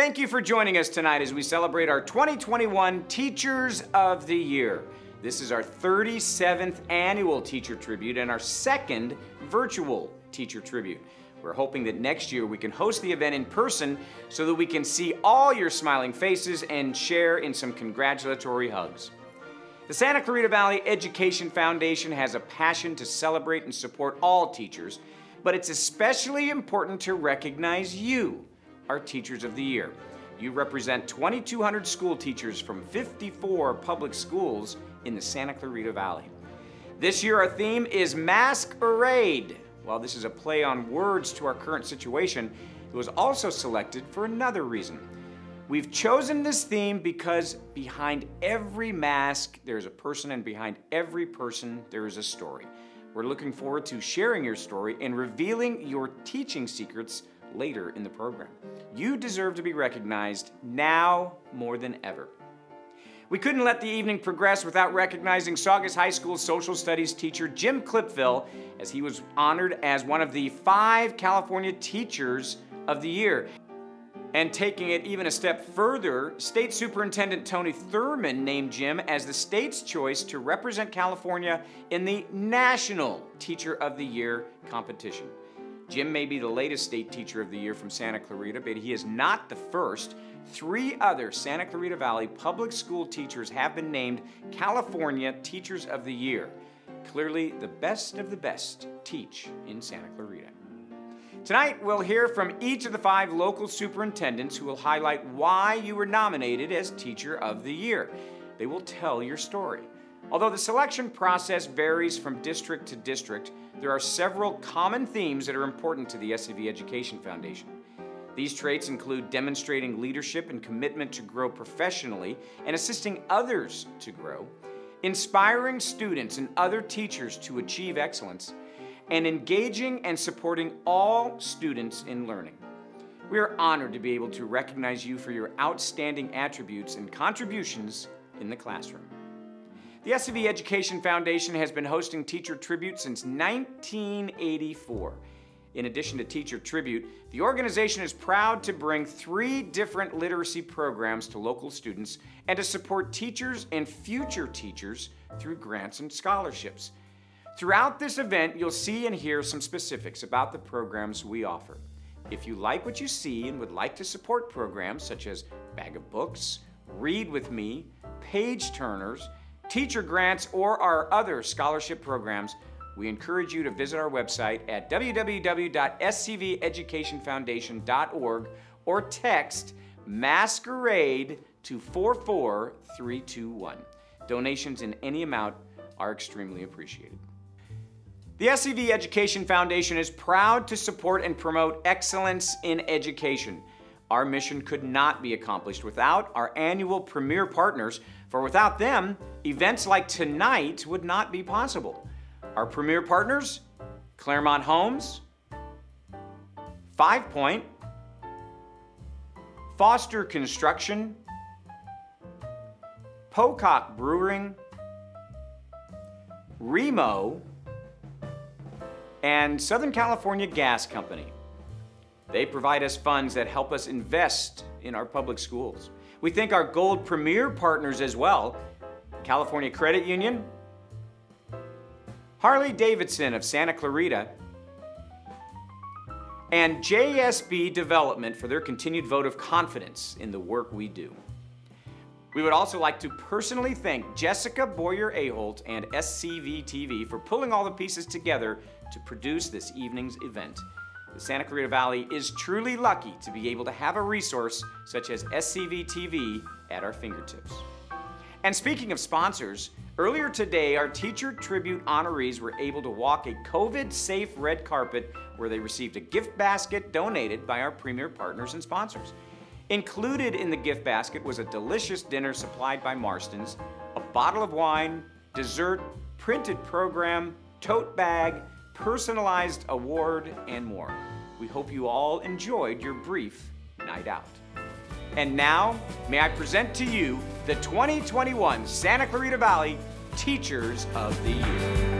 Thank you for joining us tonight as we celebrate our 2021 Teachers of the Year. This is our 37th annual Teacher Tribute and our second virtual Teacher Tribute. We're hoping that next year we can host the event in person so that we can see all your smiling faces and share in some congratulatory hugs. The Santa Clarita Valley Education Foundation has a passion to celebrate and support all teachers, but it's especially important to recognize you, our Teachers of the Year. You represent 2,200 school teachers from 54 public schools in the Santa Clarita Valley. This year, our theme is Masquerade. While this is a play on words to our current situation, it was also selected for another reason. We've chosen this theme because behind every mask, there is a person, and behind every person, there is a story. We're looking forward to sharing your story and revealing your teaching secrets later in the program. You deserve to be recognized now more than ever. We couldn't let the evening progress without recognizing Saugus High School social studies teacher Jim Klipfel as he was honored as one of the five California Teachers of the Year. And taking it even a step further, State Superintendent Tony Thurmond named Jim as the state's choice to represent California in the National Teacher of the Year competition. Jim may be the latest State Teacher of the Year from Santa Clarita, but he is not the first. Three other Santa Clarita Valley public school teachers have been named California Teachers of the Year. Clearly, the best of the best teach in Santa Clarita. Tonight, we'll hear from each of the five local superintendents who will highlight why you were nominated as Teacher of the Year. They will tell your story. Although the selection process varies from district to district, there are several common themes that are important to the SCV Education Foundation. These traits include demonstrating leadership and commitment to grow professionally and assisting others to grow, inspiring students and other teachers to achieve excellence, and engaging and supporting all students in learning. We are honored to be able to recognize you for your outstanding attributes and contributions in the classroom. The SCV Education Foundation has been hosting Teacher Tribute since 1984. In addition to Teacher Tribute, the organization is proud to bring three different literacy programs to local students and to support teachers and future teachers through grants and scholarships. Throughout this event, you'll see and hear some specifics about the programs we offer. If you like what you see and would like to support programs such as Bag of Books, Read With Me, Page Turners, teacher grants, or our other scholarship programs, we encourage you to visit our website at www.scveducationfoundation.org or text masquerade to 44321. Donations in any amount are extremely appreciated. The SCV Education Foundation is proud to support and promote excellence in education. Our mission could not be accomplished without our annual premier partners, for without them, events like tonight would not be possible. Our premier partners Claremont Homes, Five Point, Foster Construction, Pocock Brewing, Remo, and Southern California Gas Company. They provide us funds that help us invest in our public schools. We thank our Gold Premier partners as well California Credit Union, Harley Davidson of Santa Clarita, and JSB Development for their continued vote of confidence in the work we do. We would also like to personally thank Jessica Boyer Aholt and SCV TV for pulling all the pieces together to produce this evening's event. The Santa Clarita Valley is truly lucky to be able to have a resource such as SCV TV at our fingertips. And speaking of sponsors, earlier today our Teacher Tribute honorees were able to walk a COVID safe red carpet where they received a gift basket donated by our premier partners and sponsors. Included in the gift basket was a delicious dinner supplied by Marston's, a bottle of wine, dessert, printed program, tote bag, personalized award, and more. We hope you all enjoyed your brief night out. And now, may I present to you the 2021 Santa Clarita Valley Teachers of the Year.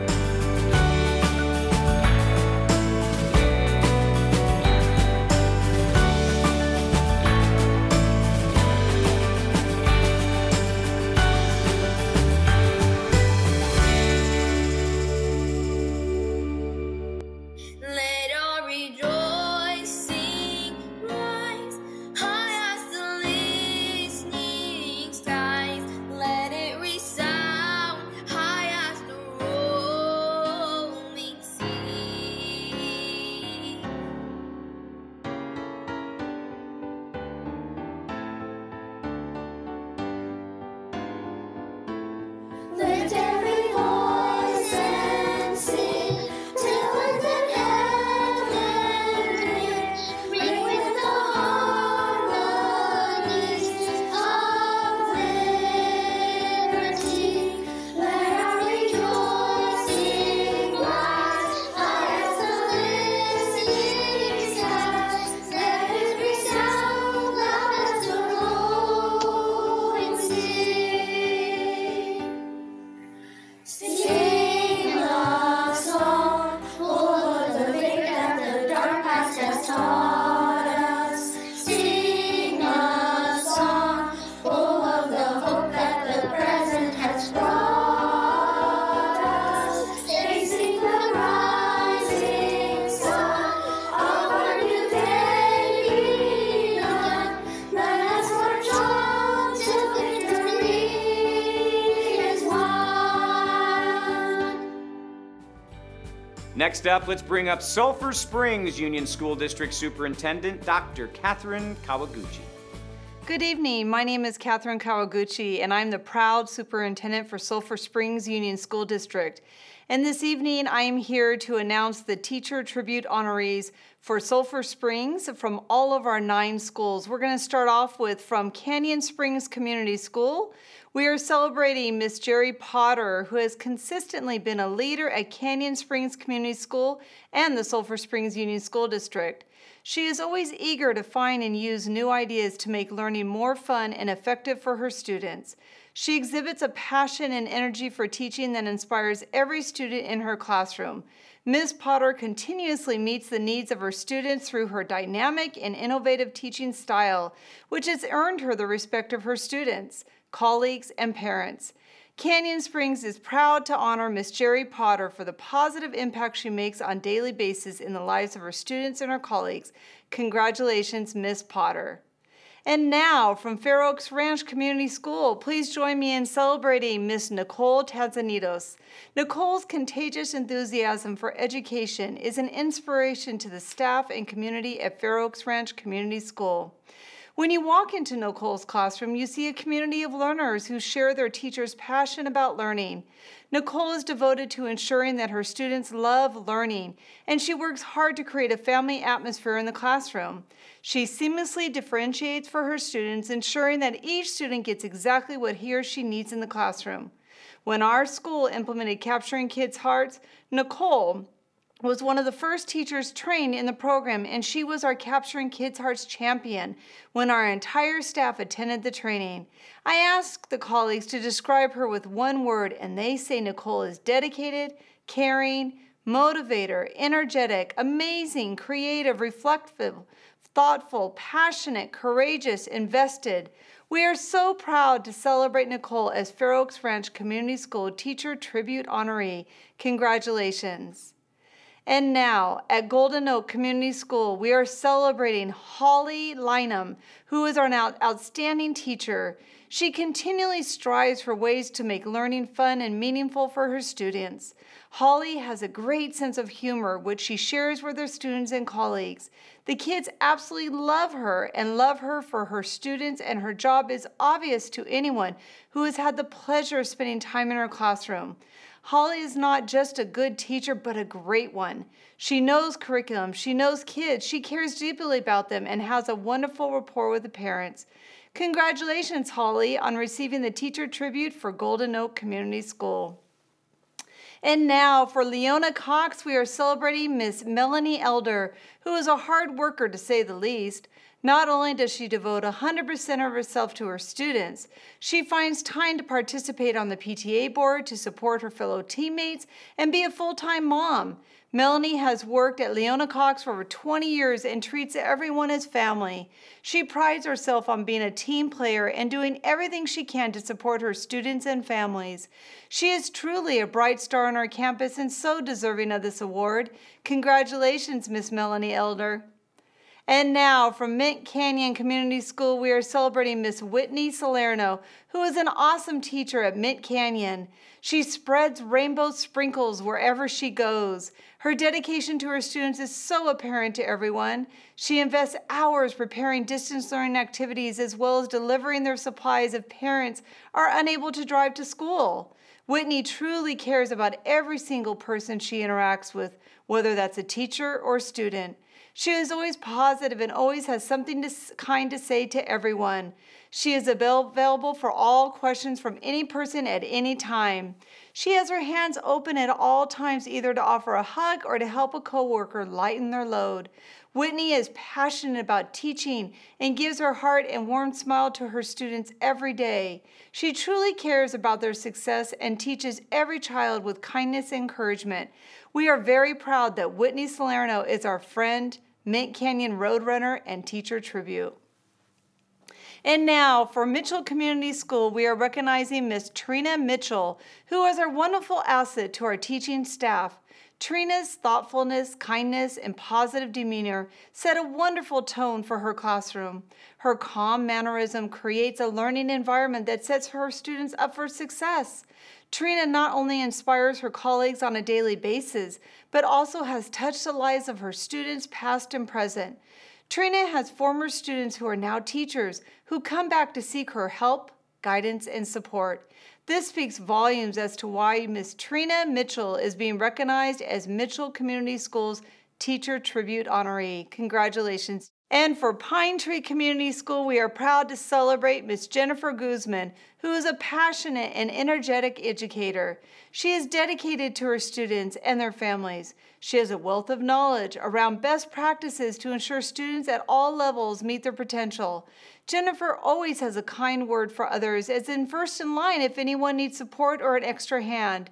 Next up, let's bring up Sulphur Springs Union School District Superintendent, Dr. Catherine Kawaguchi. Good evening. My name is Catherine Kawaguchi, and I'm the proud superintendent for Sulphur Springs Union School District. And this evening, I am here to announce the Teacher Tribute honorees for Sulphur Springs from all of our nine schools. We're going to start off with from Canyon Springs Community School. We are celebrating Miss Jerry Potter, who has consistently been a leader at Canyon Springs Community School and the Sulphur Springs Union School District. She is always eager to find and use new ideas to make learning more fun and effective for her students. She exhibits a passion and energy for teaching that inspires every student in her classroom. Ms. Potter continuously meets the needs of her students through her dynamic and innovative teaching style, which has earned her the respect of her students, colleagues, and parents. Canyon Springs is proud to honor Miss Jerry Potter for the positive impact she makes on daily basis in the lives of her students and her colleagues. Congratulations, Miss Potter. And now, from Fair Oaks Ranch Community School, please join me in celebrating Miss Nicole Tanzanitos. Nicole's contagious enthusiasm for education is an inspiration to the staff and community at Fair Oaks Ranch Community School. When you walk into Nicole's classroom, you see a community of learners who share their teacher's passion about learning. Nicole is devoted to ensuring that her students love learning, and she works hard to create a family atmosphere in the classroom. She seamlessly differentiates for her students, ensuring that each student gets exactly what he or she needs in the classroom. When our school implemented Capturing Kids' Hearts, Nicole was one of the first teachers trained in the program, and she was our Capturing Kids' Hearts champion when our entire staff attended the training. I asked the colleagues to describe her with one word, and they say Nicole is dedicated, caring, motivator, energetic, amazing, creative, reflective, thoughtful, passionate, courageous, invested. We are so proud to celebrate Nicole as Fair Oaks Ranch Community School Teacher Tribute Honoree. Congratulations. And now at Golden Oak Community School, we are celebrating Holly Lynham, who is our outstanding teacher. She continually strives for ways to make learning fun and meaningful for her students. Holly has a great sense of humor, which she shares with her students and colleagues. The kids absolutely love her and love her for her students, and her job is obvious to anyone who has had the pleasure of spending time in her classroom. Holly is not just a good teacher, but a great one. She knows curriculum, she knows kids, she cares deeply about them, and has a wonderful rapport with the parents. Congratulations, Holly, on receiving the Teacher Tribute for Golden Oak Community School. And now for Leona Cox, we are celebrating Miss Melanie Elder, who is a hard worker to say the least. Not only does she devote 100% of herself to her students, she finds time to participate on the PTA board to support her fellow teammates and be a full time mom. Melanie has worked at Leona Cox for over 20 years and treats everyone as family. She prides herself on being a team player and doing everything she can to support her students and families. She is truly a bright star on our campus and so deserving of this award. Congratulations, Miss Melanie Elder. And now from Mint Canyon Community School, we are celebrating Miss Whitney Salerno, who is an awesome teacher at Mint Canyon. She spreads rainbow sprinkles wherever she goes. Her dedication to her students is so apparent to everyone. She invests hours preparing distance learning activities as well as delivering their supplies if parents are unable to drive to school. Whitney truly cares about every single person she interacts with, whether that's a teacher or student. She is always positive and always has something to, kind to say to everyone. She is available for all questions from any person at any time. She has her hands open at all times, either to offer a hug or to help a coworker lighten their load. Whitney is passionate about teaching and gives her heart and warm smile to her students every day. She truly cares about their success and teaches every child with kindness and encouragement. We are very proud that Whitney Salerno is our friend, Mint Canyon Roadrunner, and teacher tribute. And now for Mitchell Community School, we are recognizing Miss Trina Mitchell, who is a wonderful asset to our teaching staff. Trina's thoughtfulness, kindness, and positive demeanor set a wonderful tone for her classroom. Her calm mannerism creates a learning environment that sets her students up for success. Trina not only inspires her colleagues on a daily basis, but also has touched the lives of her students, past and present. Trina has former students who are now teachers who come back to seek her help, guidance, and support. This speaks volumes as to why Miss Trina Mitchell is being recognized as Mitchell Community Schools Teacher Tribute Honoree. Congratulations. And for Pine Tree Community School, we are proud to celebrate Miss Jennifer Guzman, who is a passionate and energetic educator. She is dedicated to her students and their families. She has a wealth of knowledge around best practices to ensure students at all levels meet their potential. Jennifer always has a kind word for others, as in first in line if anyone needs support or an extra hand.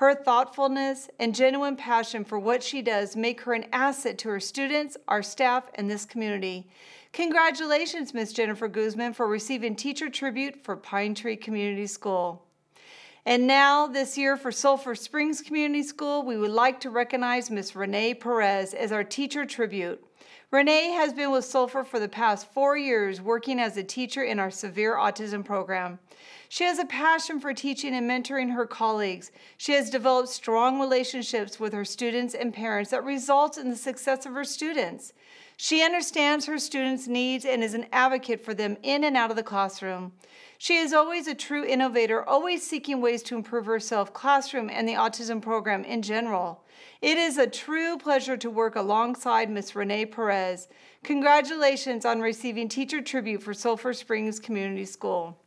Her thoughtfulness and genuine passion for what she does make her an asset to her students, our staff, and this community. Congratulations, Ms. Jennifer Guzman, for receiving Teacher Tribute for Pine Tree Community School. And now, this year for Sulphur Springs Community School, we would like to recognize Ms. Renee Perez as our Teacher Tribute. Renee has been with Sulphur for the past four years, working as a teacher in our severe autism program. She has a passion for teaching and mentoring her colleagues. She has developed strong relationships with her students and parents that results in the success of her students. She understands her students' needs and is an advocate for them in and out of the classroom. She is always a true innovator, always seeking ways to improve herself, classroom, and the autism program in general. It is a true pleasure to work alongside Ms. Renee Perez. Congratulations on receiving Teacher Tribute for Sulphur Springs Community School.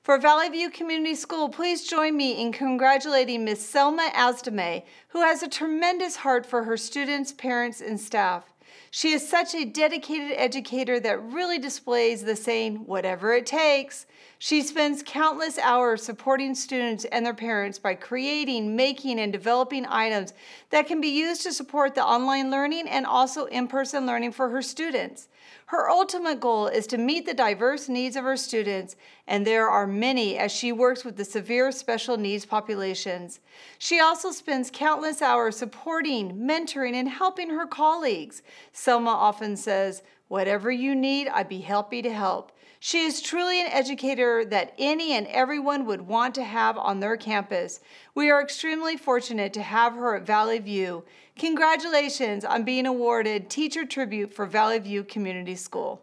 For Valley View Community School, please join me in congratulating Ms. Selma Asdame, who has a tremendous heart for her students, parents, and staff. She is such a dedicated educator that really displays the saying, whatever it takes. She spends countless hours supporting students and their parents by creating, making, and developing items that can be used to support the online learning and also in person learning for her students. Her ultimate goal is to meet the diverse needs of her students, and there are many as she works with the severe special needs populations. She also spends countless hours supporting, mentoring, and helping her colleagues. Selma often says, Whatever you need, I'd be happy to help. She is truly an educator that any and everyone would want to have on their campus. We are extremely fortunate to have her at Valley View. Congratulations on being awarded Teacher Tribute for Valley View Community School.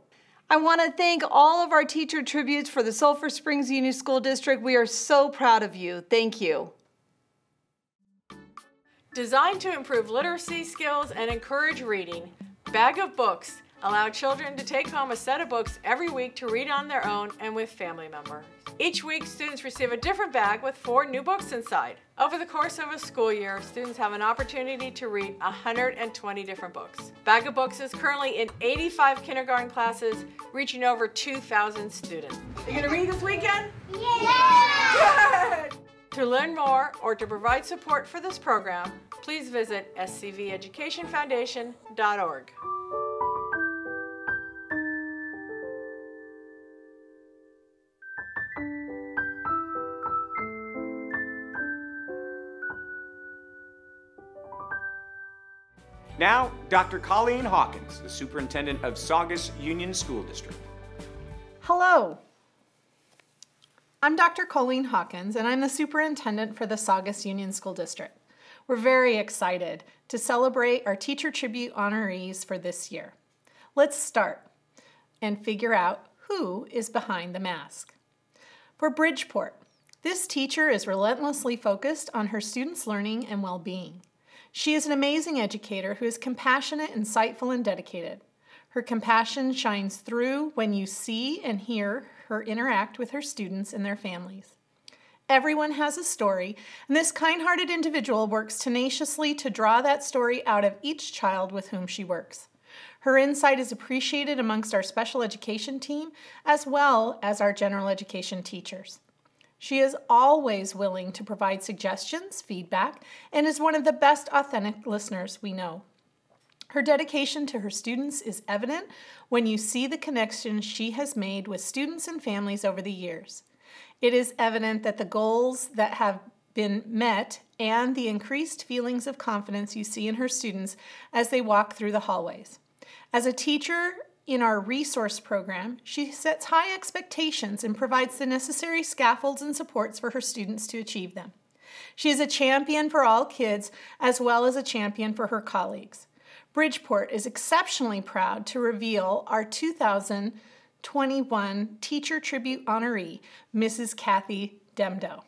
I want to thank all of our teacher tributes for the Sulphur Springs Union School District. We are so proud of you. Thank you. Designed to improve literacy skills and encourage reading, Bag of Books Allow children to take home a set of books every week to read on their own and with family members. Each week, students receive a different bag with four new books inside. Over the course of a school year, students have an opportunity to read 120 different books. Bag of Books is currently in 85 kindergarten classes, reaching over 2,000 students. Are you gonna read this weekend? Yeah! Good! To learn more or to provide support for this program, please visit scveducationfoundation.org. Now, Dr. Colleen Hawkins, the superintendent of Saugus Union School District. Hello. I'm Dr. Colleen Hawkins, and I'm the superintendent for the Saugus Union School District. We're very excited to celebrate our Teacher Tribute honorees for this year. Let's start and figure out who is behind the mask. For Bridgeport, this teacher is relentlessly focused on her students' learning and well being. She is an amazing educator who is compassionate, insightful, and dedicated. Her compassion shines through when you see and hear her interact with her students and their families. Everyone has a story, and this kind hearted individual works tenaciously to draw that story out of each child with whom she works. Her insight is appreciated amongst our special education team as well as our general education teachers. She is always willing to provide suggestions, feedback, and is one of the best authentic listeners we know. Her dedication to her students is evident when you see the connections she has made with students and families over the years. It is evident that the goals that have been met and the increased feelings of confidence you see in her students as they walk through the hallways. As a teacher in our resource program, she sets high expectations and provides the necessary scaffolds and supports for her students to achieve them. She is a champion for all kids as well as a champion for her colleagues. Bridgeport is exceptionally proud to reveal our 2021 Teacher Tribute honoree, Mrs. Kathy Demdo.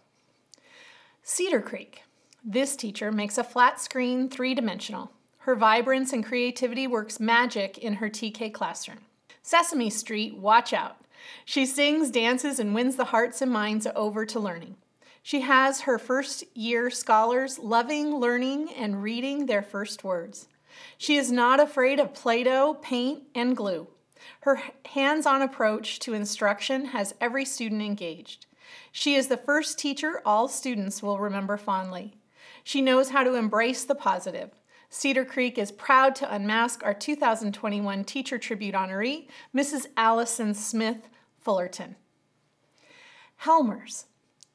Cedar Creek. This teacher makes a flat screen three dimensional. Her vibrance and creativity works magic in her TK classroom. Sesame Street, watch out. She sings, dances, and wins the hearts and minds over to learning. She has her first year scholars loving, learning, and reading their first words. She is not afraid of Play Doh, paint, and glue. Her hands on approach to instruction has every student engaged. She is the first teacher all students will remember fondly. She knows how to embrace the positive. Cedar Creek is proud to unmask our 2021 Teacher Tribute honoree, Mrs. Allison Smith Fullerton. Helmers.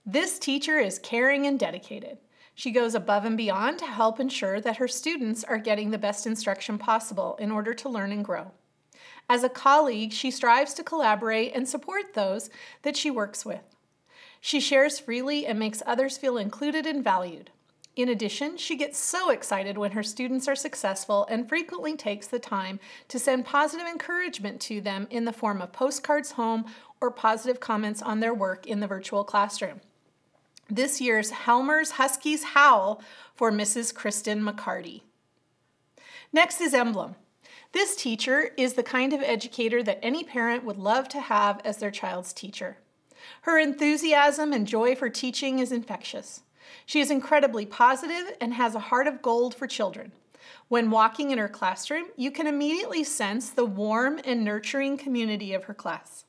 This teacher is caring and dedicated. She goes above and beyond to help ensure that her students are getting the best instruction possible in order to learn and grow. As a colleague, she strives to collaborate and support those that she works with. She shares freely and makes others feel included and valued. In addition, she gets so excited when her students are successful and frequently takes the time to send positive encouragement to them in the form of postcards home or positive comments on their work in the virtual classroom. This year's Helmer's Huskies Howl for Mrs. Kristen McCarty. Next is Emblem. This teacher is the kind of educator that any parent would love to have as their child's teacher. Her enthusiasm and joy for teaching is infectious. She is incredibly positive and has a heart of gold for children. When walking in her classroom, you can immediately sense the warm and nurturing community of her class.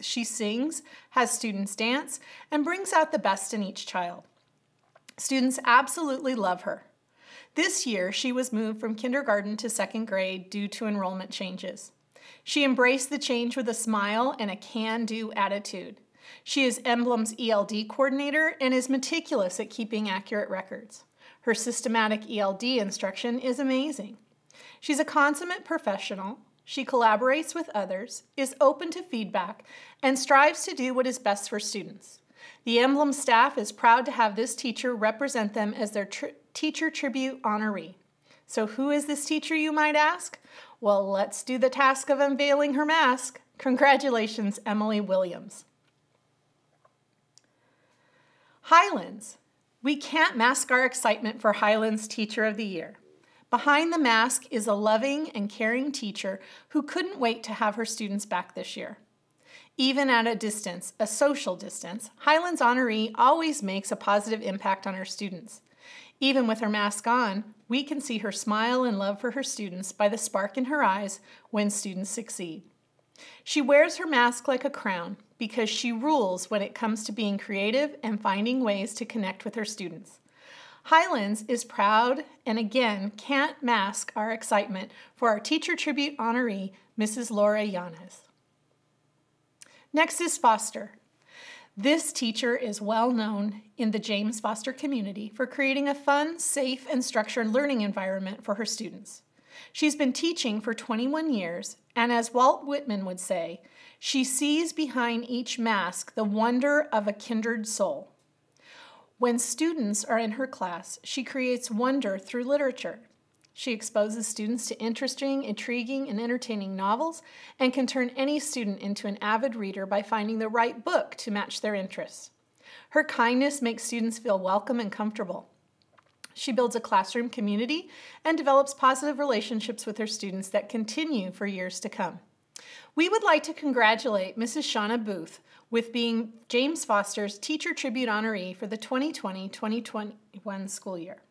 She sings, has students dance, and brings out the best in each child. Students absolutely love her. This year, she was moved from kindergarten to second grade due to enrollment changes. She embraced the change with a smile and a can do attitude. She is Emblem's ELD coordinator and is meticulous at keeping accurate records. Her systematic ELD instruction is amazing. She's a consummate professional. She collaborates with others, is open to feedback, and strives to do what is best for students. The Emblem staff is proud to have this teacher represent them as their Teacher Tribute honoree. So, who is this teacher, you might ask? Well, let's do the task of unveiling her mask. Congratulations, Emily Williams. Highlands. We can't mask our excitement for Highlands Teacher of the Year. Behind the mask is a loving and caring teacher who couldn't wait to have her students back this year. Even at a distance, a social distance, Highlands honoree always makes a positive impact on her students. Even with her mask on, we can see her smile and love for her students by the spark in her eyes when students succeed. She wears her mask like a crown because she rules when it comes to being creative and finding ways to connect with her students. Highlands is proud and again can't mask our excitement for our Teacher Tribute honoree, Mrs. Laura Yanez. Next is Foster. This teacher is well known in the James Foster community for creating a fun, safe, and structured learning environment for her students. She's been teaching for 21 years, and as Walt Whitman would say, she sees behind each mask the wonder of a kindred soul. When students are in her class, she creates wonder through literature. She exposes students to interesting, intriguing, and entertaining novels and can turn any student into an avid reader by finding the right book to match their interests. Her kindness makes students feel welcome and comfortable. She builds a classroom community and develops positive relationships with her students that continue for years to come. We would like to congratulate Mrs. Shauna Booth with being James Foster's Teacher Tribute honoree for the 2020 2021 school year.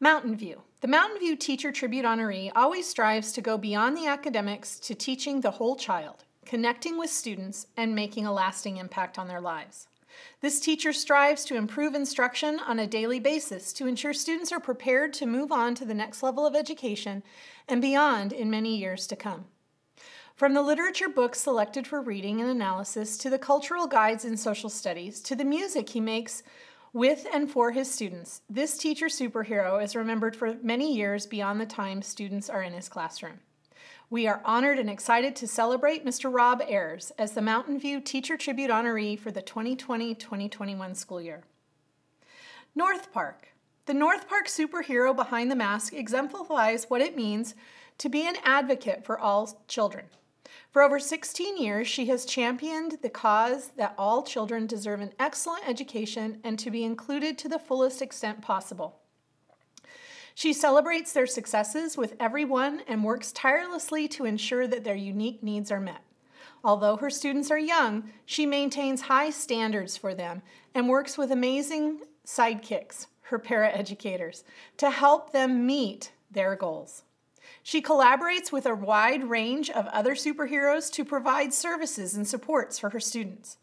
Mountain View. The Mountain View Teacher Tribute honoree always strives to go beyond the academics to teaching the whole child, connecting with students, and making a lasting impact on their lives. This teacher strives to improve instruction on a daily basis to ensure students are prepared to move on to the next level of education and beyond in many years to come. From the literature books selected for reading and analysis to the cultural guides in social studies to the music he makes With and for his students, this teacher superhero is remembered for many years beyond the time students are in his classroom. We are honored and excited to celebrate Mr. Rob Ayers as the Mountain View Teacher Tribute honoree for the 2020 2021 school year. North Park. The North Park superhero behind the mask exemplifies what it means to be an advocate for all children. For over 16 years, she has championed the cause that all children deserve an excellent education and to be included to the fullest extent possible. She celebrates their successes with everyone and works tirelessly to ensure that their unique needs are met. Although her students are young, she maintains high standards for them and works with amazing sidekicks, her paraeducators, to help them meet their goals. She collaborates with a wide range of other superheroes to provide services and supports for her students.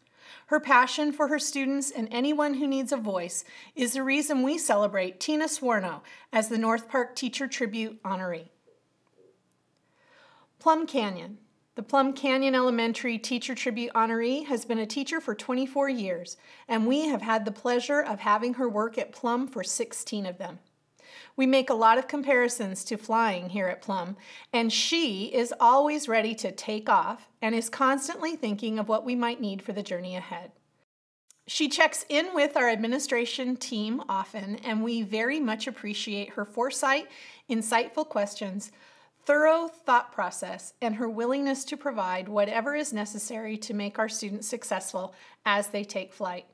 Her passion for her students and anyone who needs a voice is the reason we celebrate Tina Swarno as the North Park Teacher Tribute honoree. Plum Canyon. The Plum Canyon Elementary Teacher Tribute honoree has been a teacher for 24 years, and we have had the pleasure of having her work at Plum for 16 of them. We make a lot of comparisons to flying here at Plum, and she is always ready to take off and is constantly thinking of what we might need for the journey ahead. She checks in with our administration team often, and we very much appreciate her foresight, insightful questions, thorough thought process, and her willingness to provide whatever is necessary to make our students successful as they take flight.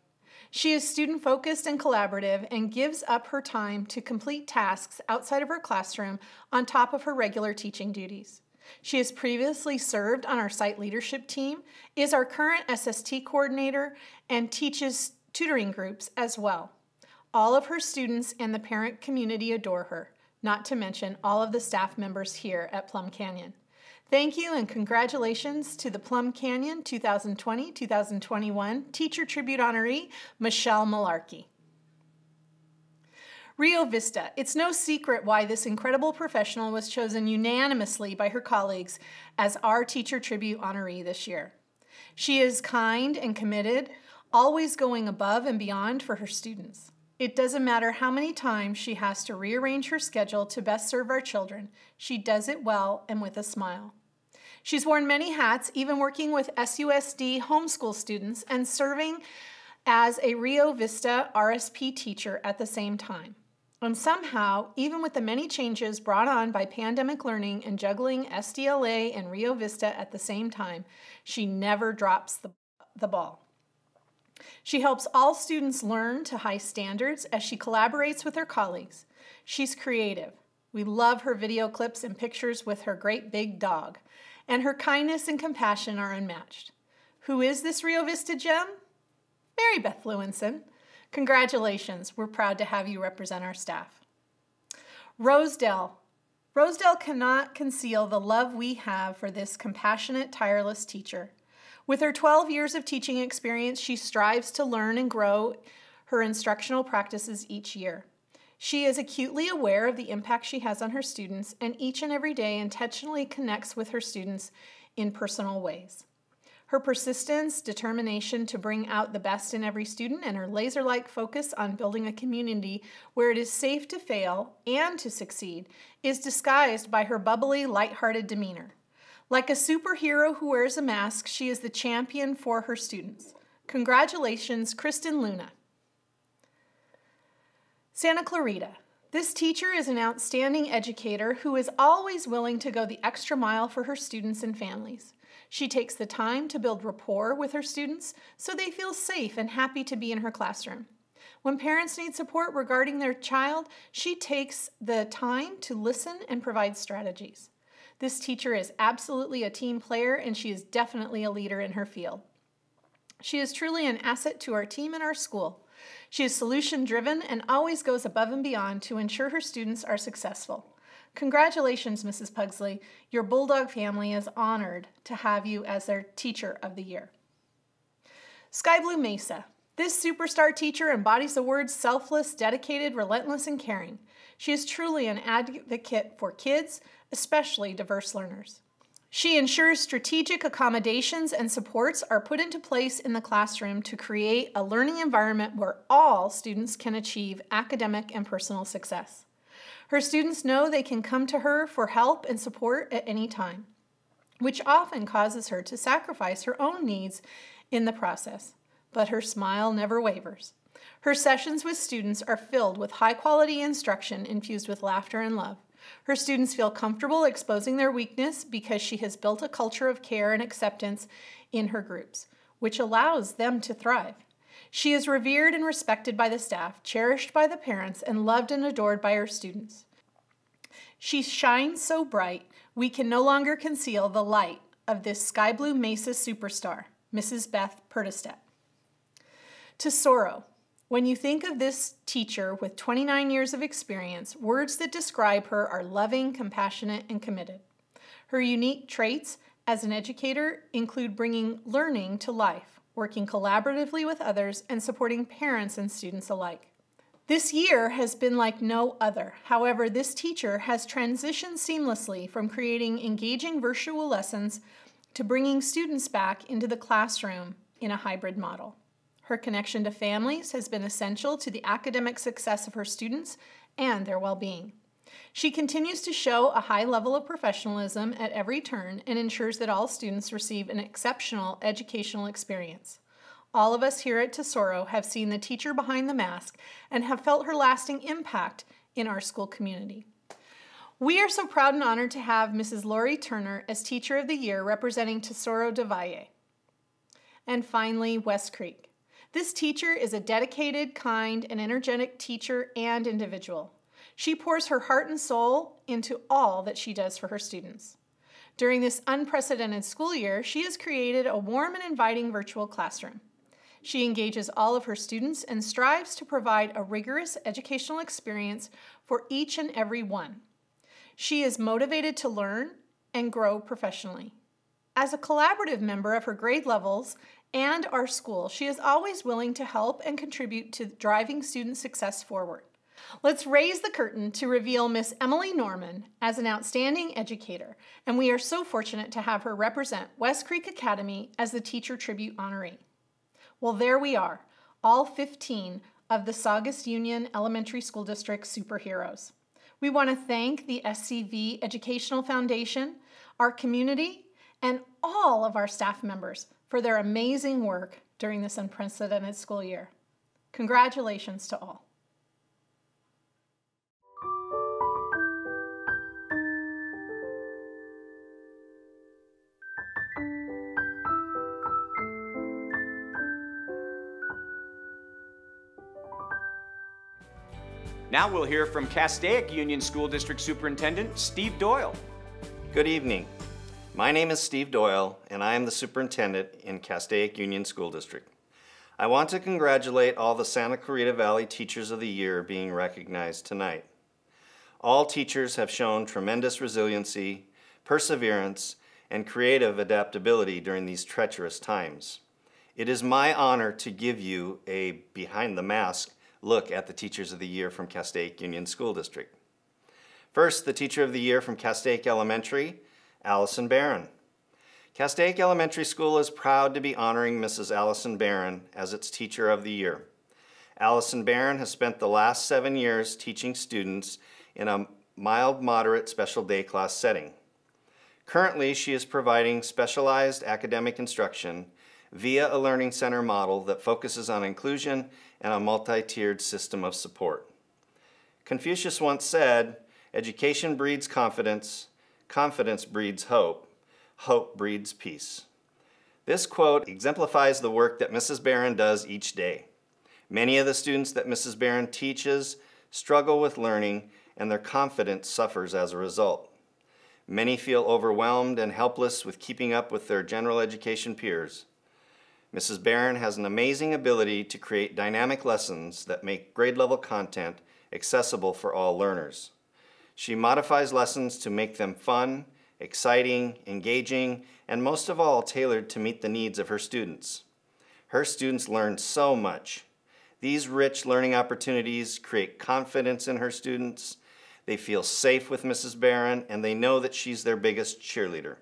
She is student focused and collaborative and gives up her time to complete tasks outside of her classroom on top of her regular teaching duties. She has previously served on our site leadership team, is our current SST coordinator, and teaches tutoring groups as well. All of her students and the parent community adore her, not to mention all of the staff members here at Plum Canyon. Thank you and congratulations to the Plum Canyon 2020 2021 Teacher Tribute Honoree, Michelle Malarkey. Rio Vista. It's no secret why this incredible professional was chosen unanimously by her colleagues as our Teacher Tribute Honoree this year. She is kind and committed, always going above and beyond for her students. It doesn't matter how many times she has to rearrange her schedule to best serve our children, she does it well and with a smile. She's worn many hats, even working with SUSD homeschool students and serving as a Rio Vista RSP teacher at the same time. And somehow, even with the many changes brought on by pandemic learning and juggling SDLA and Rio Vista at the same time, she never drops the, the ball. She helps all students learn to high standards as she collaborates with her colleagues. She's creative. We love her video clips and pictures with her great big dog, and her kindness and compassion are unmatched. Who is this Rio Vista gem? Mary Beth Lewinson. Congratulations, we're proud to have you represent our staff. Rosedale. Rosedale cannot conceal the love we have for this compassionate, tireless teacher. With her 12 years of teaching experience, she strives to learn and grow her instructional practices each year. She is acutely aware of the impact she has on her students and each and every day intentionally connects with her students in personal ways. Her persistence, determination to bring out the best in every student, and her laser like focus on building a community where it is safe to fail and to succeed is disguised by her bubbly, light-hearted demeanor. Like a superhero who wears a mask, she is the champion for her students. Congratulations, Kristen Luna. Santa Clarita. This teacher is an outstanding educator who is always willing to go the extra mile for her students and families. She takes the time to build rapport with her students so they feel safe and happy to be in her classroom. When parents need support regarding their child, she takes the time to listen and provide strategies. This teacher is absolutely a team player and she is definitely a leader in her field. She is truly an asset to our team and our school. She is solution driven and always goes above and beyond to ensure her students are successful. Congratulations, Mrs. Pugsley. Your Bulldog family is honored to have you as their Teacher of the Year. Sky Blue Mesa. This superstar teacher embodies the words selfless, dedicated, relentless, and caring. She is truly an advocate for kids, especially diverse learners. She ensures strategic accommodations and supports are put into place in the classroom to create a learning environment where all students can achieve academic and personal success. Her students know they can come to her for help and support at any time, which often causes her to sacrifice her own needs in the process. But her smile never wavers. Her sessions with students are filled with high quality instruction infused with laughter and love. Her students feel comfortable exposing their weakness because she has built a culture of care and acceptance in her groups, which allows them to thrive. She is revered and respected by the staff, cherished by the parents, and loved and adored by her students. She shines so bright, we can no longer conceal the light of this sky blue Mesa superstar, Mrs. Beth Perdestet. Tesoro, when you think of this teacher with 29 years of experience, words that describe her are loving, compassionate, and committed. Her unique traits as an educator include bringing learning to life, working collaboratively with others, and supporting parents and students alike. This year has been like no other. However, this teacher has transitioned seamlessly from creating engaging virtual lessons to bringing students back into the classroom in a hybrid model. Her connection to families has been essential to the academic success of her students and their well being. She continues to show a high level of professionalism at every turn and ensures that all students receive an exceptional educational experience. All of us here at Tesoro have seen the teacher behind the mask and have felt her lasting impact in our school community. We are so proud and honored to have Mrs. Lori Turner as Teacher of the Year representing Tesoro de Valle. And finally, West Creek. This teacher is a dedicated, kind, and energetic teacher and individual. She pours her heart and soul into all that she does for her students. During this unprecedented school year, she has created a warm and inviting virtual classroom. She engages all of her students and strives to provide a rigorous educational experience for each and every one. She is motivated to learn and grow professionally. As a collaborative member of her grade levels and our school, she is always willing to help and contribute to driving student success forward. Let's raise the curtain to reveal Miss Emily Norman as an outstanding educator, and we are so fortunate to have her represent West Creek Academy as the Teacher Tribute honoree. Well, there we are, all 15 of the Saugus Union Elementary School District superheroes. We want to thank the SCV Educational Foundation, our community, and all of our staff members for their amazing work during this unprecedented school year. Congratulations to all. Now we'll hear from Castaic Union School District Superintendent Steve Doyle. Good evening. My name is Steve Doyle, and I am the superintendent in Castaic Union School District. I want to congratulate all the Santa Clarita Valley Teachers of the Year being recognized tonight. All teachers have shown tremendous resiliency, perseverance, and creative adaptability during these treacherous times. It is my honor to give you a behind the mask look at the Teachers of the Year from Castaic Union School District. First, the Teacher of the Year from Castaic Elementary Allison Barron. Castaic Elementary School is proud to be honoring Mrs. Allison Barron as its Teacher of the Year. Allison Barron has spent the last seven years teaching students in a mild moderate special day class setting. Currently, she is providing specialized academic instruction via a learning center model that focuses on inclusion and a multi-tiered system of support. Confucius once said, education breeds confidence, Confidence breeds hope. Hope breeds peace. This quote exemplifies the work that Mrs. Barron does each day. Many of the students that Mrs. Barron teaches struggle with learning, and their confidence suffers as a result. Many feel overwhelmed and helpless with keeping up with their general education peers. Mrs. Barron has an amazing ability to create dynamic lessons that make grade level content accessible for all learners. She modifies lessons to make them fun, exciting, engaging, and most of all, tailored to meet the needs of her students. Her students learn so much. These rich learning opportunities create confidence in her students. They feel safe with Mrs. Barron, and they know that she's their biggest cheerleader.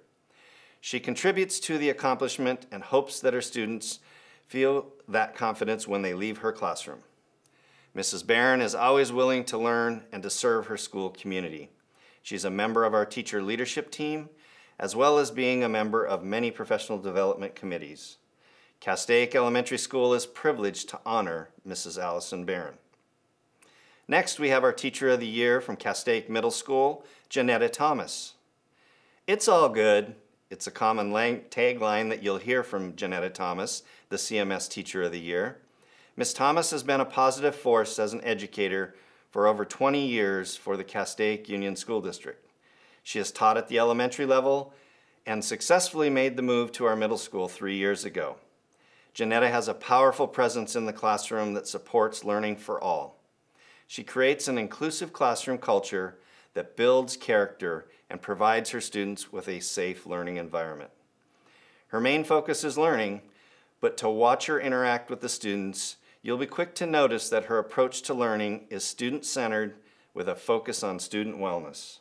She contributes to the accomplishment and hopes that her students feel that confidence when they leave her classroom. Mrs. Barron is always willing to learn and to serve her school community. She's a member of our teacher leadership team, as well as being a member of many professional development committees. Castaic Elementary School is privileged to honor Mrs. Allison Barron. Next, we have our Teacher of the Year from Castaic Middle School, Janetta Thomas. It's all good. It's a common tagline that you'll hear from Janetta Thomas, the CMS Teacher of the Year. Ms. Thomas has been a positive force as an educator for over 20 years for the Castaic Union School District. She has taught at the elementary level and successfully made the move to our middle school three years ago. Janetta has a powerful presence in the classroom that supports learning for all. She creates an inclusive classroom culture that builds character and provides her students with a safe learning environment. Her main focus is learning, but to watch her interact with the students, You'll be quick to notice that her approach to learning is student-centered with a focus on student wellness.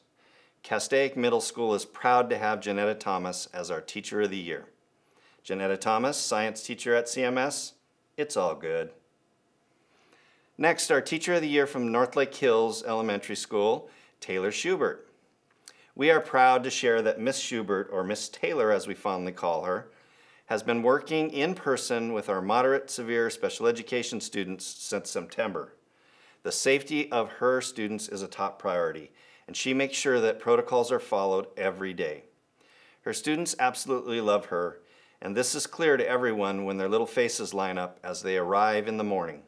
Castaic Middle School is proud to have Janetta Thomas as our Teacher of the Year. Janetta Thomas, science teacher at CMS, it's all good. Next, our Teacher of the Year from Northlake Hills Elementary School, Taylor Schubert. We are proud to share that Miss Schubert, or Miss Taylor as we fondly call her, has been working in person with our moderate severe special education students since September. The safety of her students is a top priority, and she makes sure that protocols are followed every day. Her students absolutely love her, and this is clear to everyone when their little faces line up as they arrive in the morning.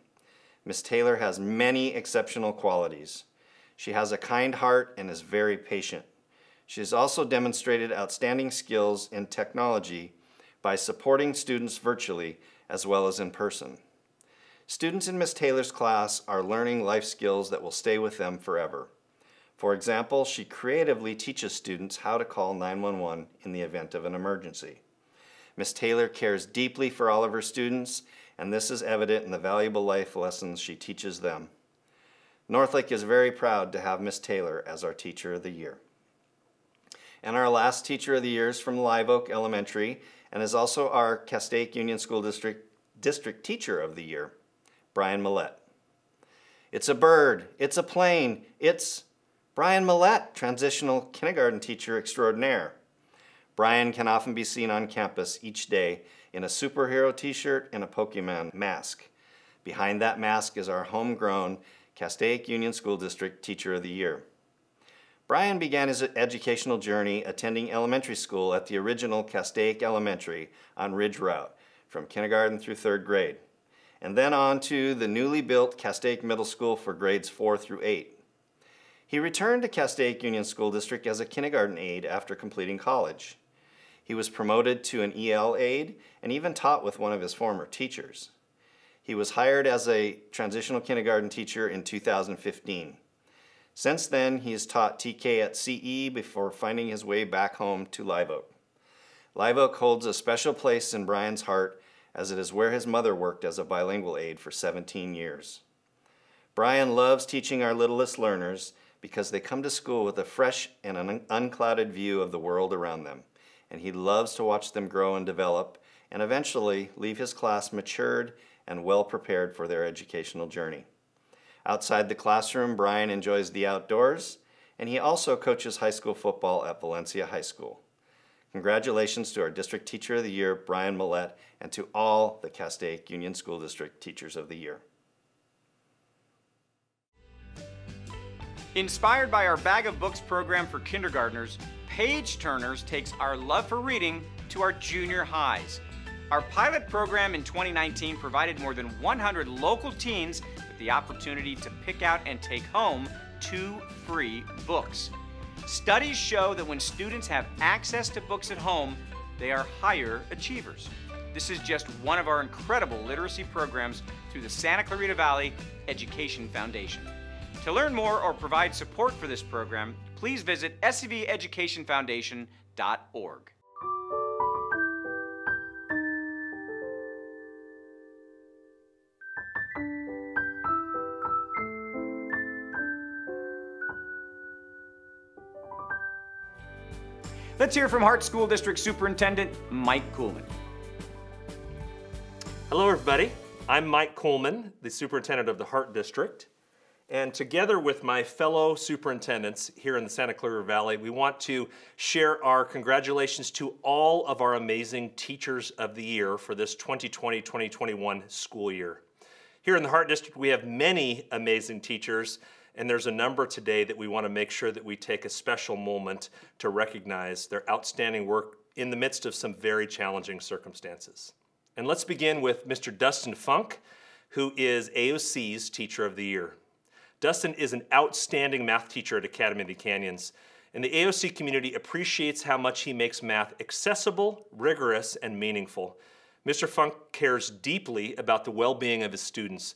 Miss Taylor has many exceptional qualities. She has a kind heart and is very patient. She has also demonstrated outstanding skills in technology by supporting students virtually as well as in person. Students in Ms. Taylor's class are learning life skills that will stay with them forever. For example, she creatively teaches students how to call 911 in the event of an emergency. Ms. Taylor cares deeply for all of her students, and this is evident in the valuable life lessons she teaches them. Northlake is very proud to have Ms. Taylor as our Teacher of the Year. And our last Teacher of the Year is from Live Oak Elementary, and is also our Castaic Union School District District Teacher of the Year, Brian Millette. It's a bird, it's a plane, it's Brian Millette, transitional kindergarten teacher extraordinaire. Brian can often be seen on campus each day in a superhero t-shirt and a Pokemon mask. Behind that mask is our homegrown Castaic Union School District Teacher of the Year. Brian began his educational journey attending elementary school at the original Castaic Elementary on Ridge Route from kindergarten through third grade, and then on to the newly built Castaic Middle School for grades 4 through 8. He returned to Castaic Union School District as a kindergarten aide after completing college. He was promoted to an EL aide and even taught with one of his former teachers. He was hired as a transitional kindergarten teacher in 2015. Since then, he has taught TK at CE before finding his way back home to Live Oak. Live Oak holds a special place in Brian's heart as it is where his mother worked as a bilingual aide for 17 years. Brian loves teaching our littlest learners because they come to school with a fresh and an unclouded view of the world around them, and he loves to watch them grow and develop and eventually leave his class matured and well prepared for their educational journey. Outside the classroom, Brian enjoys the outdoors, and he also coaches high school football at Valencia High School. Congratulations to our District Teacher of the Year, Brian Millette, and to all the Castaic Union School District Teachers of the Year. Inspired by our Bag of Books program for kindergartners, Page Turners takes our love for reading to our junior highs. Our pilot program in 2019 provided more than 100 local teens the opportunity to pick out and take home two free books. Studies show that when students have access to books at home, they are higher achievers. This is just one of our incredible literacy programs through the Santa Clarita Valley Education Foundation. To learn more or provide support for this program, please visit scveducationfoundation.org. Let's hear from Hart School District Superintendent Mike Kuhlman. Hello, everybody. I'm Mike Kuhlman, the superintendent of the Hart District. And together with my fellow superintendents here in the Santa Clarita Valley, we want to share our congratulations to all of our amazing Teachers of the Year for this 2020 2021 school year. Here in the Hart District, we have many amazing teachers, and there's a number today that we want to make sure that we take a special moment to recognize their outstanding work in the midst of some very challenging circumstances. And let's begin with Mr. Dustin Funk, who is AOC's Teacher of the Year. Dustin is an outstanding math teacher at Academy of the Canyons, and the AOC community appreciates how much he makes math accessible, rigorous, and meaningful. Mr. Funk cares deeply about the well being of his students.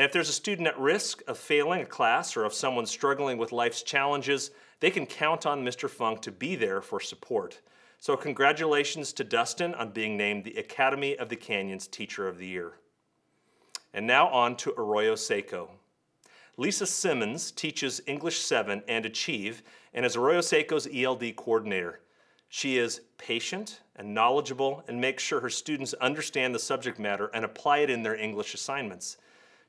And if there's a student at risk of failing a class or if someone struggling with life's challenges, they can count on Mr. Funk to be there for support. So, congratulations to Dustin on being named the Academy of the Canyons Teacher of the Year. And now on to Arroyo Seco. Lisa Simmons teaches English 7 and Achieve and is Arroyo Seco's ELD coordinator. She is patient and knowledgeable and makes sure her students understand the subject matter and apply it in their English assignments.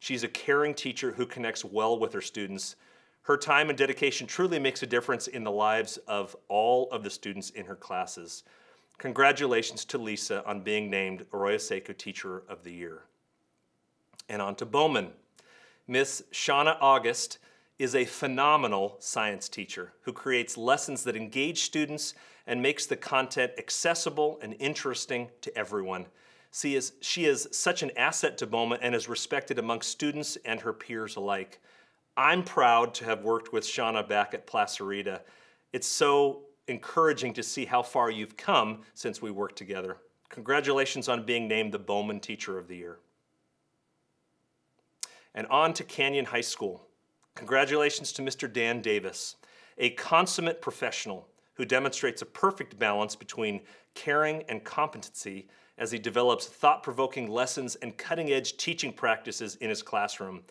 She's a caring teacher who connects well with her students. Her time and dedication truly makes a difference in the lives of all of the students in her classes. Congratulations to Lisa on being named Arroyo Seco Teacher of the Year. And on to Bowman. Miss Shauna August is a phenomenal science teacher who creates lessons that engage students and makes the content accessible and interesting to everyone. She is, she is such an asset to Bowman and is respected among students and her peers alike. I'm proud to have worked with Shauna back at Placerita. It's so encouraging to see how far you've come since we worked together. Congratulations on being named the Bowman Teacher of the Year and on to Canyon High School. Congratulations to Mr. Dan Davis, a consummate professional who demonstrates a perfect balance between caring and competency as he develops thought provoking lessons and cutting edge teaching practices in his classroom.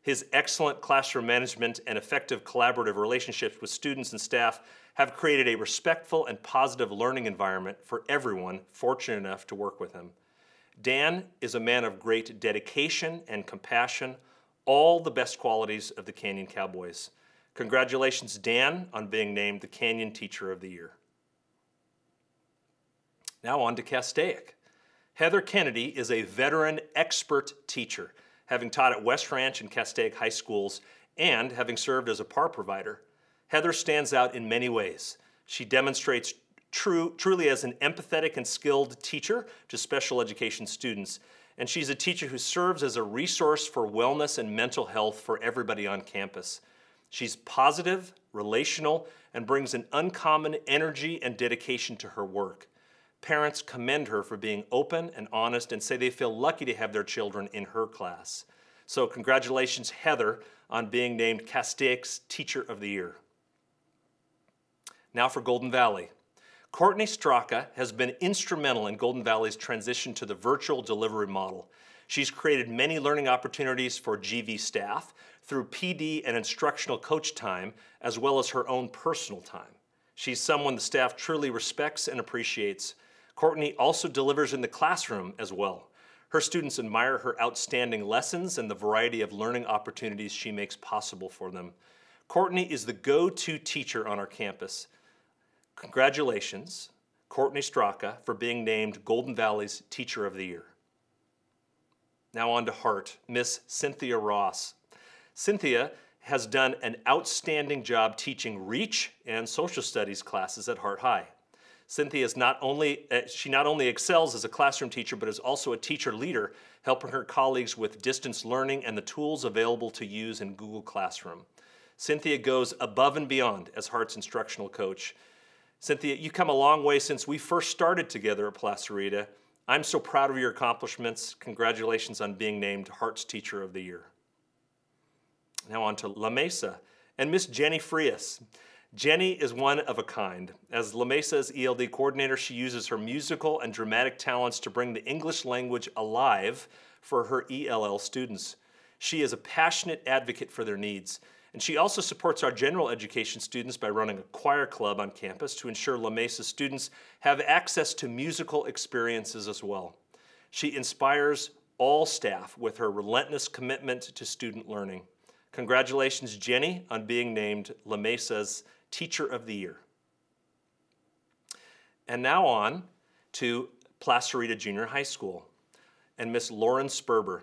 His excellent classroom management and effective collaborative relationships with students and staff have created a respectful and positive learning environment for everyone fortunate enough to work with him. Dan is a man of great dedication and compassion, all the best qualities of the Canyon Cowboys. Congratulations, Dan, on being named the Canyon Teacher of the Year. Now on to Castaic. Heather Kennedy is a veteran expert teacher, having taught at West Ranch and Castaic high schools and having served as a PAR provider. Heather stands out in many ways. She demonstrates true, truly as an empathetic and skilled teacher to special education students and she's a teacher who serves as a resource for wellness and mental health for everybody on campus. She's positive, relational, and brings an uncommon energy and dedication to her work. Parents commend her for being open and honest and say they feel lucky to have their children in her class. So, congratulations, Heather, on being named Castaic's Teacher of the Year. Now for Golden Valley. Courtney Straka has been instrumental in Golden Valley's transition to the virtual delivery model. She's created many learning opportunities for GV staff through PD and instructional coach time, as well as her own personal time. She's someone the staff truly respects and appreciates. Courtney also delivers in the classroom as well. Her students admire her outstanding lessons and the variety of learning opportunities she makes possible for them. Courtney is the go to teacher on our campus. Congratulations, Courtney Straka, for being named Golden Valley's Teacher of the Year. Now on to Hart, Miss Cynthia Ross. Cynthia has done an outstanding job teaching Reach and Social Studies classes at Hart High. Cynthia is not only uh, she not only excels as a classroom teacher, but is also a teacher leader, helping her colleagues with distance learning and the tools available to use in Google Classroom. Cynthia goes above and beyond as Hart's instructional coach, Cynthia, you've come a long way since we first started together at Placerita. I'm so proud of your accomplishments. Congratulations on being named Hart's Teacher of the Year. Now on to La Mesa and Miss Jenny Frias. Jenny is one of a kind. As La Mesa's ELD coordinator, she uses her musical and dramatic talents to bring the English language alive for her ELL students. She is a passionate advocate for their needs And she also supports our general education students by running a choir club on campus to ensure La Mesa students have access to musical experiences as well. She inspires all staff with her relentless commitment to student learning. Congratulations, Jenny, on being named La Mesa's Teacher of the Year. And now on to Placerita Junior High School and Miss Lauren Sperber.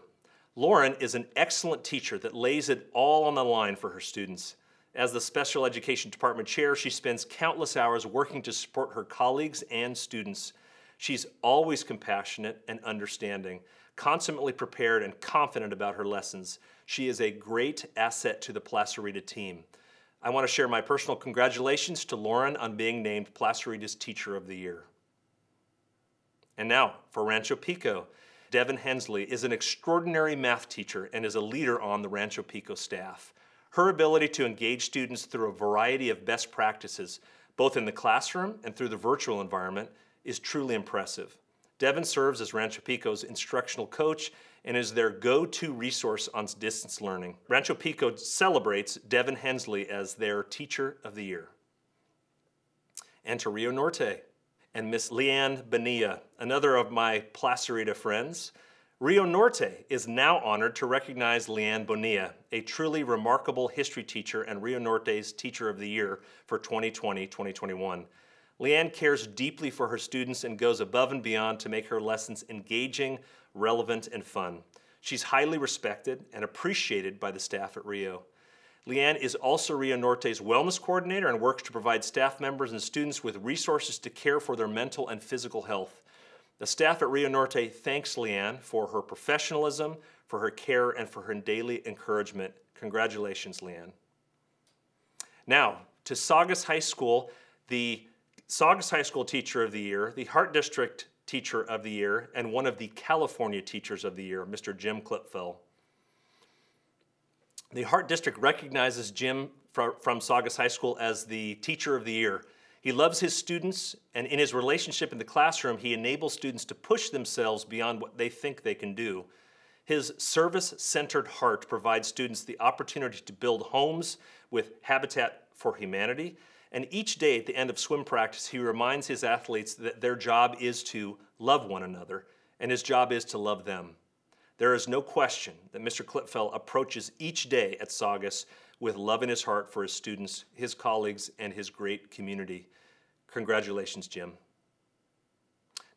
Lauren is an excellent teacher that lays it all on the line for her students. As the Special Education Department Chair, she spends countless hours working to support her colleagues and students. She's always compassionate and understanding, consummately prepared and confident about her lessons. She is a great asset to the Placerita team. I want to share my personal congratulations to Lauren on being named Placerita's Teacher of the Year. And now for Rancho Pico. Devin Hensley is an extraordinary math teacher and is a leader on the Rancho Pico staff. Her ability to engage students through a variety of best practices, both in the classroom and through the virtual environment, is truly impressive. Devin serves as Rancho Pico's instructional coach and is their go to resource on distance learning. Rancho Pico celebrates Devin Hensley as their Teacher of the Year. And to Rio Norte and Miss Leanne Bonilla, another of my Placerita friends. Rio Norte is now honored to recognize Leanne Bonilla, a truly remarkable history teacher and Rio Norte's Teacher of the Year for 2020 2021. Leanne cares deeply for her students and goes above and beyond to make her lessons engaging, relevant, and fun. She's highly respected and appreciated by the staff at Rio. Leanne is also Rio Norte's wellness coordinator and works to provide staff members and students with resources to care for their mental and physical health. The staff at Rio Norte thanks Leanne for her professionalism, for her care, and for her daily encouragement. Congratulations, Leanne. Now, to Saugus High School, the Saugus High School Teacher of the Year, the Hart District Teacher of the Year, and one of the California Teachers of the Year, Mr. Jim Klipfel. The Hart District recognizes Jim from Saugus High School as the Teacher of the Year. He loves his students, and in his relationship in the classroom, he enables students to push themselves beyond what they think they can do. His service centered heart provides students the opportunity to build homes with Habitat for Humanity and each day at the end of swim practice, he reminds his athletes that their job is to love one another, and his job is to love them. There is no question that Mr. Klipfel approaches each day at Saugus with love in his heart for his students, his colleagues, and his great community. Congratulations, Jim.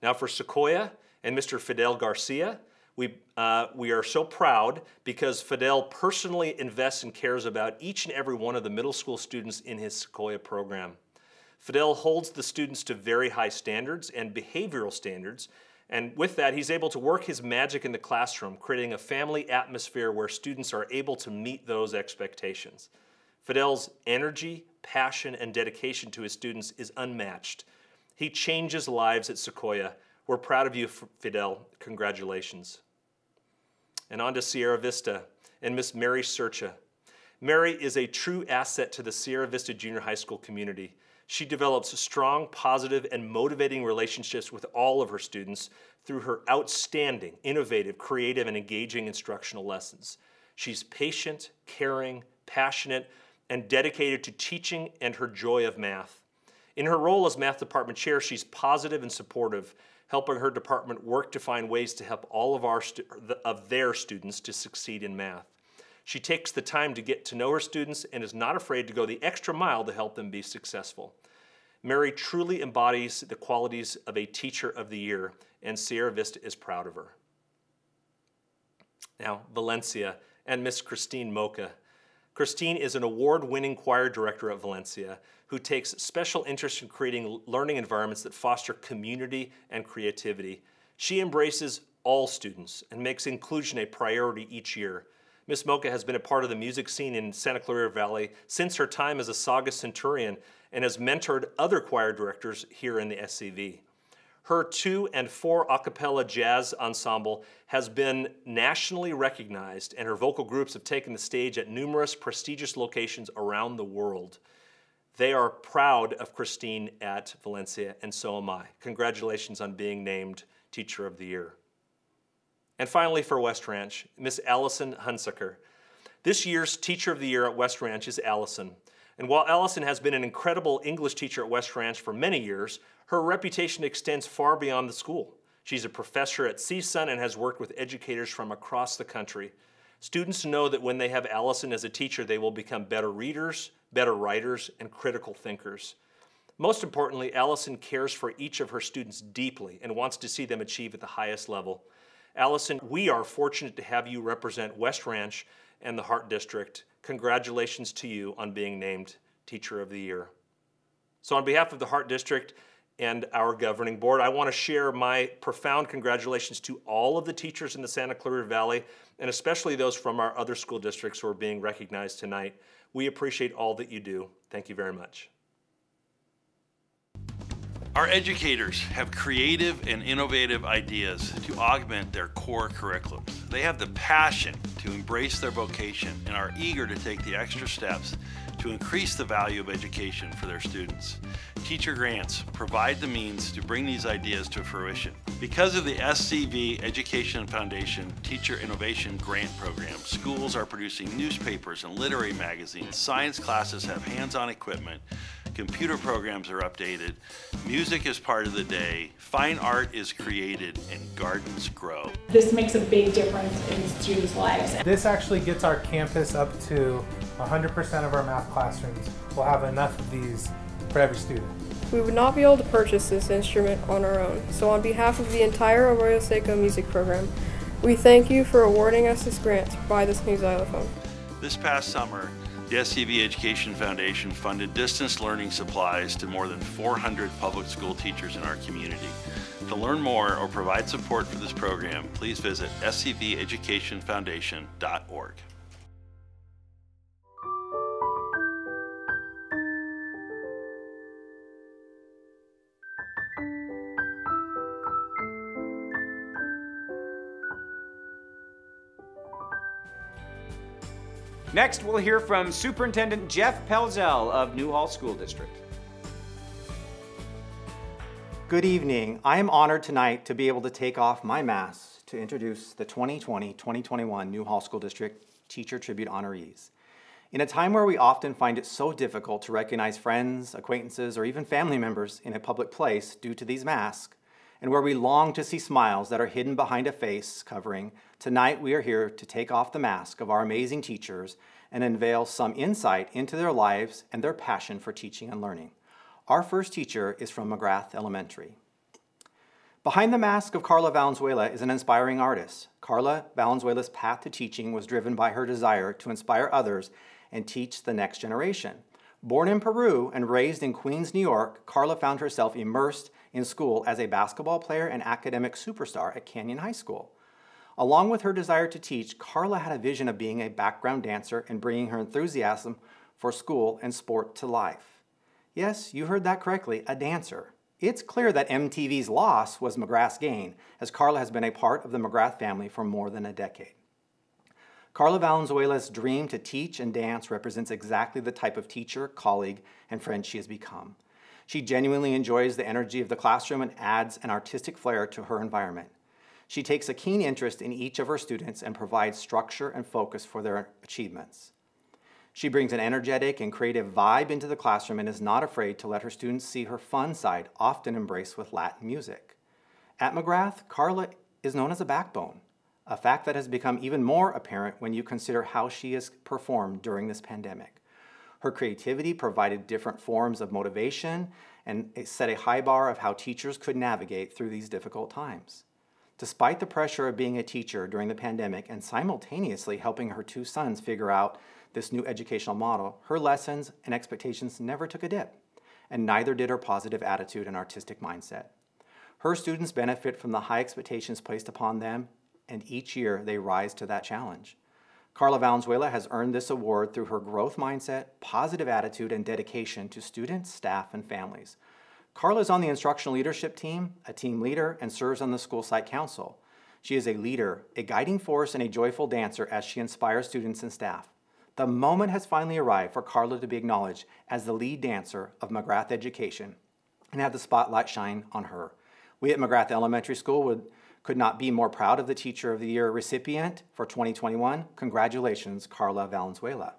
Now for Sequoia and Mr. Fidel Garcia, we, uh, we are so proud because Fidel personally invests and cares about each and every one of the middle school students in his Sequoia program. Fidel holds the students to very high standards and behavioral standards, and with that, he's able to work his magic in the classroom, creating a family atmosphere where students are able to meet those expectations. Fidel's energy, passion, and dedication to his students is unmatched. He changes lives at Sequoia. We're proud of you, Fidel. Congratulations and on to Sierra Vista and Miss Mary Searcha. Mary is a true asset to the Sierra Vista Junior High School community. She develops strong, positive, and motivating relationships with all of her students through her outstanding, innovative, creative, and engaging instructional lessons. She's patient, caring, passionate, and dedicated to teaching and her joy of math. In her role as math department chair, she's positive and supportive, helping her department work to find ways to help all of, our of their students to succeed in math. She takes the time to get to know her students and is not afraid to go the extra mile to help them be successful. Mary truly embodies the qualities of a teacher of the year, and Sierra Vista is proud of her. Now, Valencia and Miss Christine Mocha. Christine is an award winning choir director at Valencia who takes special interest in creating learning environments that foster community and creativity. She embraces all students and makes inclusion a priority each year. Miss Mocha has been a part of the music scene in Santa Clarita Valley since her time as a Saugus Centurion and has mentored other choir directors here in the SCV. Her two and four a cappella jazz ensemble has been nationally recognized, and her vocal groups have taken the stage at numerous prestigious locations around the world. They are proud of Christine at Valencia, and so am I. Congratulations on being named Teacher of the Year. And finally, for West Ranch, Miss Allison Hunsaker. This year's Teacher of the Year at West Ranch is Allison. And while Allison has been an incredible English teacher at West Ranch for many years, her reputation extends far beyond the school. She's a professor at CSUN and has worked with educators from across the country. Students know that when they have Allison as a teacher, they will become better readers, better writers, and critical thinkers. Most importantly, Allison cares for each of her students deeply and wants to see them achieve at the highest level. Allison, we are fortunate to have you represent West Ranch and the Hart District. Congratulations to you on being named Teacher of the Year. So, on behalf of the Hart District and our governing board, I want to share my profound congratulations to all of the teachers in the Santa Clarita Valley, and especially those from our other school districts who are being recognized tonight. We appreciate all that you do. Thank you very much. Our educators have creative and innovative ideas to augment their core curriculums. They have the passion to embrace their vocation and are eager to take the extra steps to increase the value of education for their students. Teacher grants provide the means to bring these ideas to fruition. Because of the SCV Education Foundation Teacher Innovation Grant Program, schools are producing newspapers and literary magazines, science classes have hands-on equipment, computer programs are updated, music is part of the day, fine art is created, and gardens grow. This makes a big difference in students' lives. This actually gets our campus up to 100% of our math classrooms will have enough of these for every student. We would not be able to purchase this instrument on our own, so on behalf of the entire Arroyo Seco music program, we thank you for awarding us this grant to buy this new xylophone. This past summer, the SCV Education Foundation funded distance learning supplies to more than 400 public school teachers in our community. To learn more or provide support for this program, please visit scveducationfoundation.org. Next, we'll hear from Superintendent Jeff Pelzel of Newhall School District. Good evening. I am honored tonight to be able to take off my mask to introduce the 2020-2021 Newhall School District Teacher Tribute honorees. In a time where we often find it so difficult to recognize friends, acquaintances, or even family members in a public place due to these masks, and where we long to see smiles that are hidden behind a face covering, tonight we are here to take off the mask of our amazing teachers and unveil some insight into their lives and their passion for teaching and learning. Our first teacher is from McGrath Elementary. Behind the mask of Carla Valenzuela is an inspiring artist. Carla Valenzuela's path to teaching was driven by her desire to inspire others and teach the next generation. Born in Peru and raised in Queens, New York, Carla found herself immersed in school as a basketball player and academic superstar at Canyon High School. Along with her desire to teach, Carla had a vision of being a background dancer and bringing her enthusiasm for school and sport to life. Yes, you heard that correctly, a dancer. It's clear that MTV's loss was McGrath's gain, as Carla has been a part of the McGrath family for more than a decade. Carla Valenzuela's dream to teach and dance represents exactly the type of teacher, colleague, and friend she has become. She genuinely enjoys the energy of the classroom and adds an artistic flair to her environment. She takes a keen interest in each of her students and provides structure and focus for their achievements. She brings an energetic and creative vibe into the classroom and is not afraid to let her students see her fun side, often embraced with Latin music. At McGrath, Carla is known as a backbone, a fact that has become even more apparent when you consider how she has performed during this pandemic. Her creativity provided different forms of motivation and set a high bar of how teachers could navigate through these difficult times. Despite the pressure of being a teacher during the pandemic and simultaneously helping her two sons figure out this new educational model, her lessons and expectations never took a dip, and neither did her positive attitude and artistic mindset. Her students benefit from the high expectations placed upon them, and each year they rise to that challenge. Carla Valenzuela has earned this award through her growth mindset, positive attitude, and dedication to students, staff, and families. Carla is on the instructional leadership team, a team leader, and serves on the school site council. She is a leader, a guiding force, and a joyful dancer as she inspires students and staff. The moment has finally arrived for Carla to be acknowledged as the lead dancer of McGrath Education and have the spotlight shine on her. We at McGrath Elementary School would Could not be more proud of the Teacher of the Year recipient for 2021. Congratulations, Carla Valenzuela.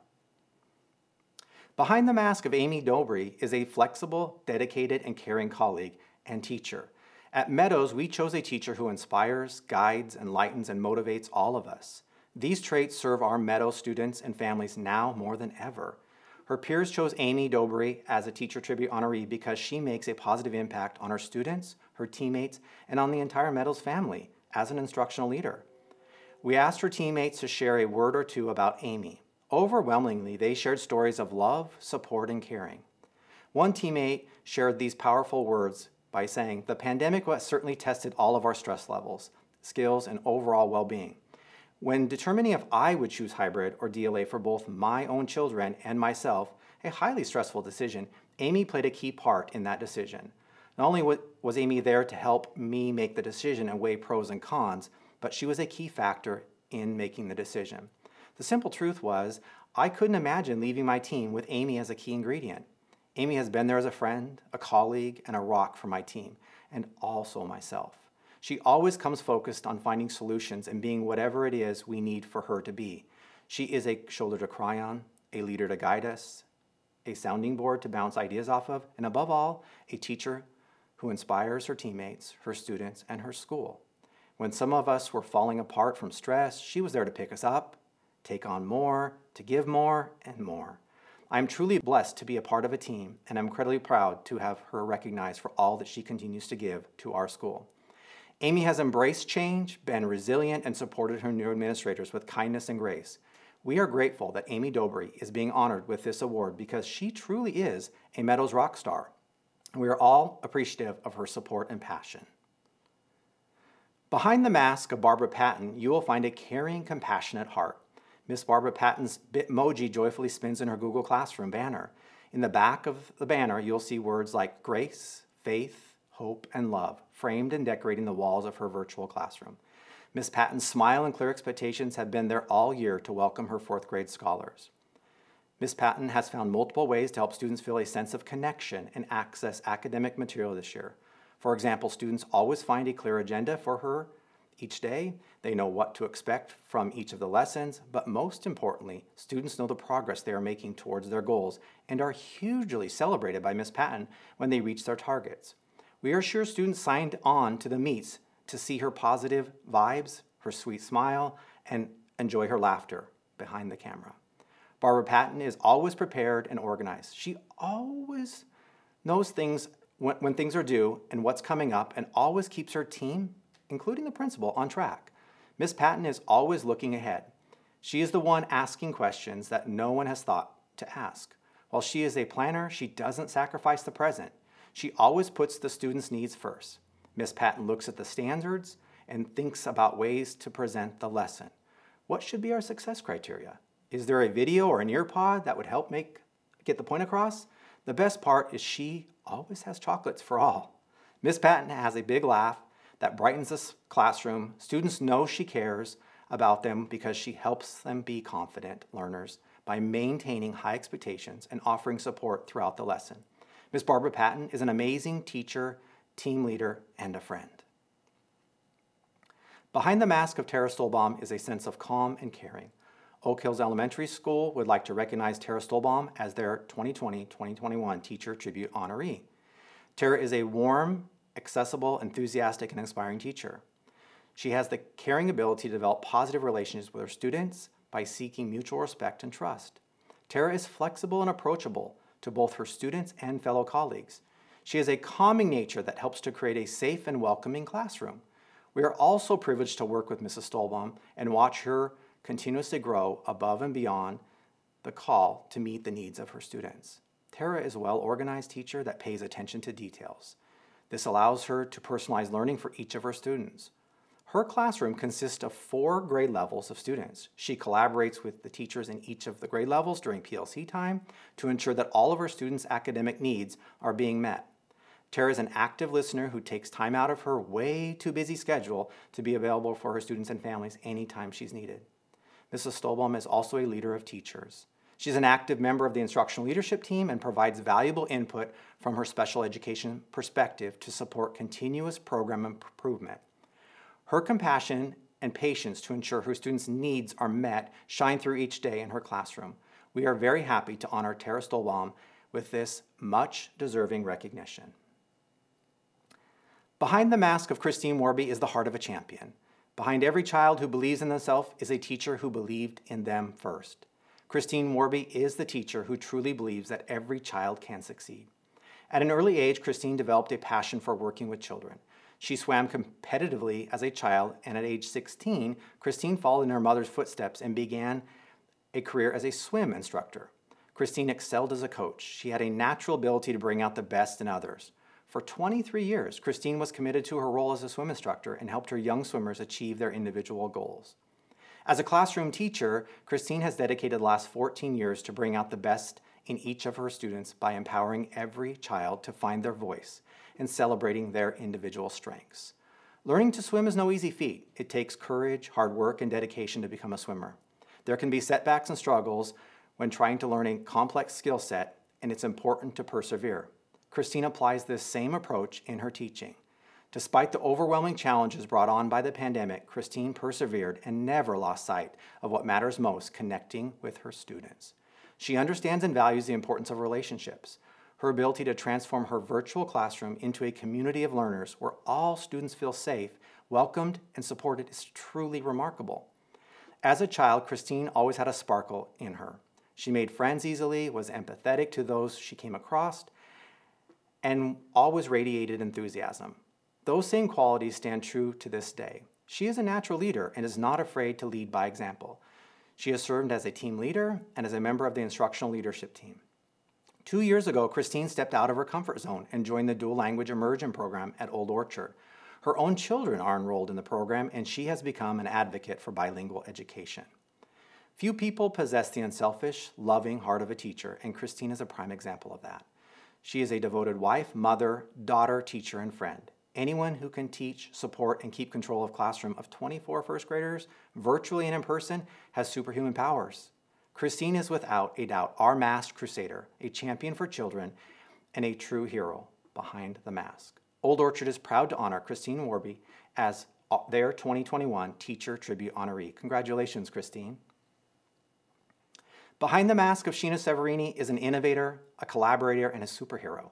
Behind the mask of Amy Dobry is a flexible, dedicated, and caring colleague and teacher. At Meadows, we chose a teacher who inspires, guides, enlightens, and motivates all of us. These traits serve our Meadows students and families now more than ever. Her peers chose Amy Dobry as a Teacher Tribute honoree because she makes a positive impact on her students, her teammates, and on the entire Meadows family as an instructional leader. We asked her teammates to share a word or two about Amy. Overwhelmingly, they shared stories of love, support, and caring. One teammate shared these powerful words by saying, The pandemic has certainly tested all of our stress levels, skills, and overall well being. When determining if I would choose hybrid or DLA for both my own children and myself, a highly stressful decision, Amy played a key part in that decision. Not only was Amy there to help me make the decision and weigh pros and cons, but she was a key factor in making the decision. The simple truth was, I couldn't imagine leaving my team with Amy as a key ingredient. Amy has been there as a friend, a colleague, and a rock for my team, and also myself. She always comes focused on finding solutions and being whatever it is we need for her to be. She is a shoulder to cry on, a leader to guide us, a sounding board to bounce ideas off of, and above all, a teacher who inspires her teammates, her students, and her school. When some of us were falling apart from stress, she was there to pick us up, take on more, to give more, and more. I am truly blessed to be a part of a team, and I'm incredibly proud to have her recognized for all that she continues to give to our school. Amy has embraced change, been resilient, and supported her new administrators with kindness and grace. We are grateful that Amy Dobry is being honored with this award because she truly is a Meadows rock star. We are all appreciative of her support and passion. Behind the mask of Barbara Patton, you will find a caring, compassionate heart. Miss Barbara Patton's Bitmoji joyfully spins in her Google Classroom banner. In the back of the banner, you'll see words like grace, faith, hope, and love framed and decorating the walls of her virtual classroom. Miss Patton's smile and clear expectations have been there all year to welcome her fourth grade scholars. Miss Patton has found multiple ways to help students feel a sense of connection and access academic material this year. For example, students always find a clear agenda for her each day. They know what to expect from each of the lessons, but most importantly, students know the progress they are making towards their goals and are hugely celebrated by Miss Patton when they reach their targets. We are sure students signed on to the meets to see her positive vibes, her sweet smile, and enjoy her laughter behind the camera. Barbara Patton is always prepared and organized. She always knows things when, when, things are due and what's coming up and always keeps her team, including the principal, on track. Miss Patton is always looking ahead. She is the one asking questions that no one has thought to ask. While she is a planner, she doesn't sacrifice the present. She always puts the student's needs first. Miss Patton looks at the standards and thinks about ways to present the lesson. What should be our success criteria? Is there a video or an earpod that would help make get the point across? The best part is she always has chocolates for all. Miss Patton has a big laugh that brightens the classroom. Students know she cares about them because she helps them be confident learners by maintaining high expectations and offering support throughout the lesson. Miss Barbara Patton is an amazing teacher, team leader, and a friend. Behind the mask of Tara Stolbaum is a sense of calm and caring. Oak Hills Elementary School would like to recognize Tara Stolbaum as their 2020-2021 Teacher Tribute honoree. Tara is a warm, accessible, enthusiastic, and inspiring teacher. She has the caring ability to develop positive relationships with her students by seeking mutual respect and trust. Tara is flexible and approachable, to both her students and fellow colleagues. She has a calming nature that helps to create a safe and welcoming classroom. We are also privileged to work with Mrs. Stolbaum and watch her continuously grow above and beyond the call to meet the needs of her students. Tara is a well-organized teacher that pays attention to details. This allows her to personalize learning for each of her students. Her classroom consists of four grade levels of students. She collaborates with the teachers in each of the grade levels during PLC time to ensure that all of her students' academic needs are being met. Tara is an active listener who takes time out of her way too busy schedule to be available for her students and families anytime she's needed. Mrs. Stolbaum is also a leader of teachers. She's an active member of the instructional leadership team and provides valuable input from her special education perspective to support continuous program improvement. Her compassion and patience to ensure her students' needs are met shine through each day in her classroom. We are very happy to honor Tara Stolbaum with this much deserving recognition. Behind the mask of Christine Warby is the heart of a champion. Behind every child who believes in themselves is a teacher who believed in them first. Christine Warby is the teacher who truly believes that every child can succeed. At an early age, Christine developed a passion for working with children. She swam competitively as a child, and at age 16, Christine followed in her mother's footsteps and began a career as a swim instructor. Christine excelled as a coach. She had a natural ability to bring out the best in others. For 23 years, Christine was committed to her role as a swim instructor and helped her young swimmers achieve their individual goals. As a classroom teacher, Christine has dedicated the last 14 years to bring out the best in each of her students by empowering every child to find their voice and celebrating their individual strengths. Learning to swim is no easy feat. It takes courage, hard work, and dedication to become a swimmer. There can be setbacks and struggles when trying to learn a complex skill set, and it's important to persevere. Christine applies this same approach in her teaching. Despite the overwhelming challenges brought on by the pandemic, Christine persevered and never lost sight of what matters most connecting with her students. She understands and values the importance of relationships. Her ability to transform her virtual classroom into a community of learners where all students feel safe, welcomed, and supported is truly remarkable. As a child, Christine always had a sparkle in her. She made friends easily, was empathetic to those she came across, and always radiated enthusiasm. Those same qualities stand true to this day. She is a natural leader and is not afraid to lead by example. She has served as a team leader and as a member of the instructional leadership team. Two years ago, Christine stepped out of her comfort zone and joined the dual language immersion program at Old Orchard. Her own children are enrolled in the program, and she has become an advocate for bilingual education. Few people possess the unselfish, loving heart of a teacher, and Christine is a prime example of that. She is a devoted wife, mother, daughter, teacher, and friend. Anyone who can teach, support, and keep control of classroom of 24 first graders, virtually and in person, has superhuman powers. Christine is without a doubt our masked crusader, a champion for children, and a true hero behind the mask. Old Orchard is proud to honor Christine Warby as uh, their 2021 Teacher Tribute honoree. Congratulations, Christine. Behind the mask of Sheena Severini is an innovator, a collaborator, and a superhero.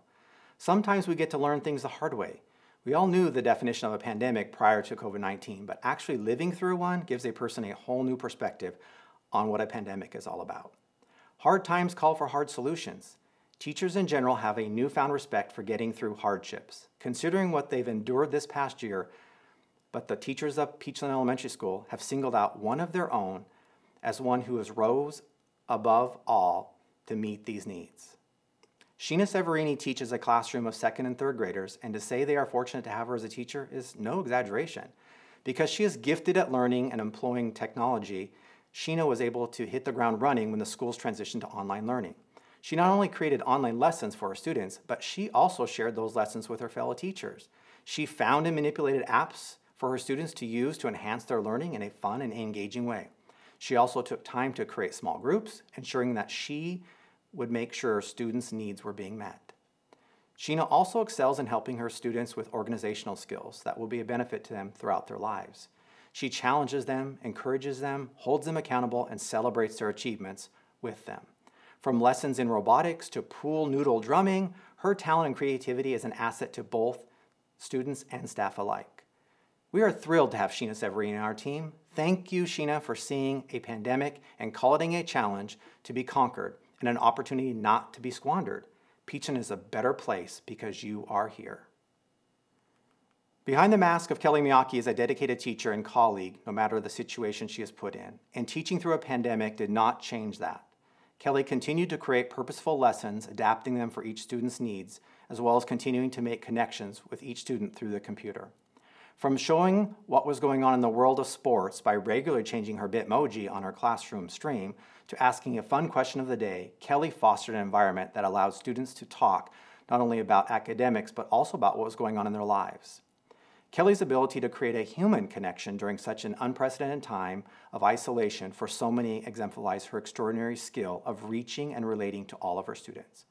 Sometimes we get to learn things the hard way. We all knew the definition of a pandemic prior to COVID 19, but actually living through one gives a person a whole new perspective on what a pandemic is all about. Hard times call for hard solutions. Teachers in general have a newfound respect for getting through hardships. Considering what they've endured this past year, but the teachers of Peachland Elementary School have singled out one of their own as one who has rose above all to meet these needs. Sheena Severini teaches a classroom of second and third graders, and to say they are fortunate to have her as a teacher is no exaggeration. Because she is gifted at learning and employing technology, Sheena was able to hit the ground running when the schools transitioned to online learning. She not only created online lessons for her students, but she also shared those lessons with her fellow teachers. She found and manipulated apps for her students to use to enhance their learning in a fun and engaging way. She also took time to create small groups, ensuring that she would make sure students' needs were being met. Sheena also excels in helping her students with organizational skills that will be a benefit to them throughout their lives. She challenges them, encourages them, holds them accountable, and celebrates their achievements with them. From lessons in robotics to pool noodle drumming, her talent and creativity is an asset to both students and staff alike. We are thrilled to have Sheena Severini on our team. Thank you, Sheena, for seeing a pandemic and calling it a challenge to be conquered and an opportunity not to be squandered. Peachland is a better place because you are here. Behind the mask of Kelly Miyake is a dedicated teacher and colleague, no matter the situation she is put in. And teaching through a pandemic did not change that. Kelly continued to create purposeful lessons, adapting them for each student's needs, as well as continuing to make connections with each student through the computer. From showing what was going on in the world of sports by regularly changing her Bitmoji on her classroom stream to asking a fun question of the day, Kelly fostered an environment that allowed students to talk not only about academics, but also about what was going on in their lives. Kelly's ability to create a human connection during such an unprecedented time of isolation for so many exemplifies her extraordinary skill of reaching and relating to all of her students.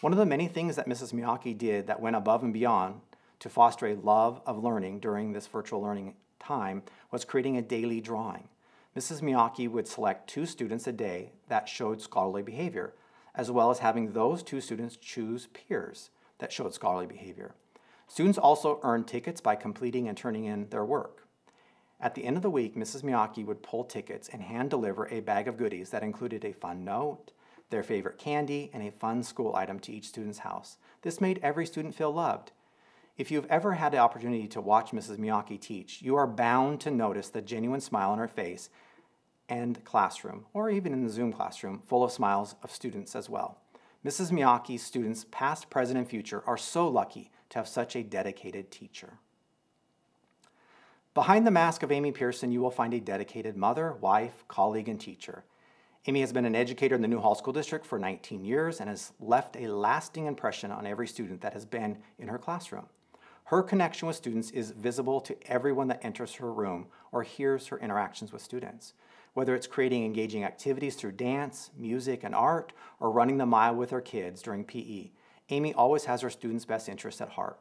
One of the many things that Mrs. Miyake did that went above and beyond to foster a love of learning during this virtual learning time was creating a daily drawing. Mrs. Miyake would select two students a day that showed scholarly behavior, as well as having those two students choose peers that showed scholarly behavior. Students also earned tickets by completing and turning in their work. At the end of the week, Mrs. Miyake would pull tickets and hand deliver a bag of goodies that included a fun note, their favorite candy, and a fun school item to each student's house. This made every student feel loved. If you've ever had the opportunity to watch Mrs. Miyake teach, you are bound to notice the genuine smile on her face and classroom, or even in the Zoom classroom, full of smiles of students as well. Mrs. Miyake's students, past, present, and future, are so lucky to have such a dedicated teacher. Behind the mask of Amy Pearson, you will find a dedicated mother, wife, colleague, and teacher. Amy has been an educator in the Newhall School District for 19 years and has left a lasting impression on every student that has been in her classroom. Her connection with students is visible to everyone that enters her room or hears her interactions with students. Whether it's creating engaging activities through dance, music, and art, or running the mile with her kids during PE, Amy always has her students' best interests at heart.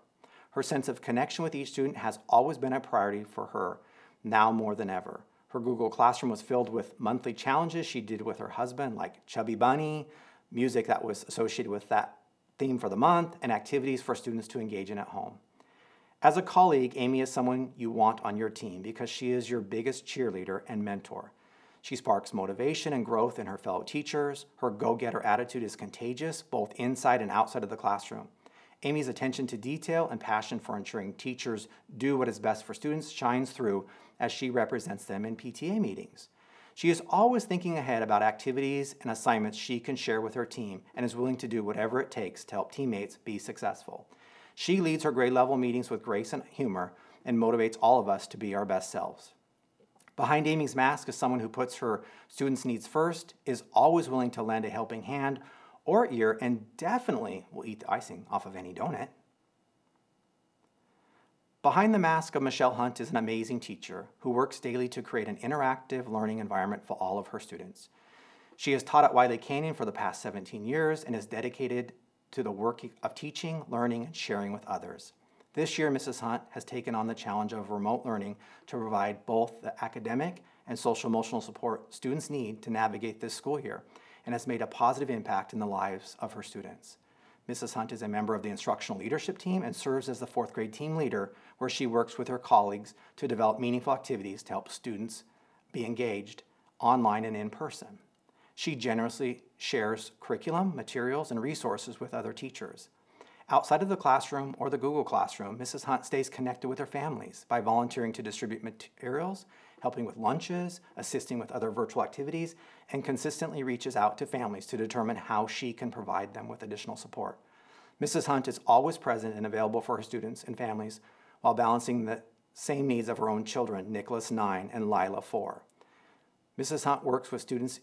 Her sense of connection with each student has always been a priority for her, now more than ever. Her Google Classroom was filled with monthly challenges she did with her husband, like Chubby Bunny, music that was associated with that theme for the month, and activities for students to engage in at home. As a colleague, Amy is someone you want on your team because she is your biggest cheerleader and mentor. She sparks motivation and growth in her fellow teachers. Her go getter attitude is contagious, both inside and outside of the classroom. Amy's attention to detail and passion for ensuring teachers do what is best for students shines through as she represents them in PTA meetings. She is always thinking ahead about activities and assignments she can share with her team and is willing to do whatever it takes to help teammates be successful. She leads her grade level meetings with grace and humor and motivates all of us to be our best selves. Behind Amy's mask is someone who puts her students' needs first, is always willing to lend a helping hand or ear, and definitely will eat the icing off of any donut. Behind the mask of Michelle Hunt is an amazing teacher who works daily to create an interactive learning environment for all of her students. She has taught at Wiley Canyon for the past 17 years and is dedicated to the work of teaching, learning, and sharing with others. This year, Mrs. Hunt has taken on the challenge of remote learning to provide both the academic and social emotional support students need to navigate this school year and has made a positive impact in the lives of her students. Mrs. Hunt is a member of the instructional leadership team and serves as the fourth grade team leader, where she works with her colleagues to develop meaningful activities to help students be engaged online and in person. She generously shares curriculum, materials, and resources with other teachers. Outside of the classroom or the Google Classroom, Mrs. Hunt stays connected with her families by volunteering to distribute materials, helping with lunches, assisting with other virtual activities, and consistently reaches out to families to determine how she can provide them with additional support. Mrs. Hunt is always present and available for her students and families while balancing the same needs of her own children, Nicholas 9 and Lila 4. Mrs. Hunt works with students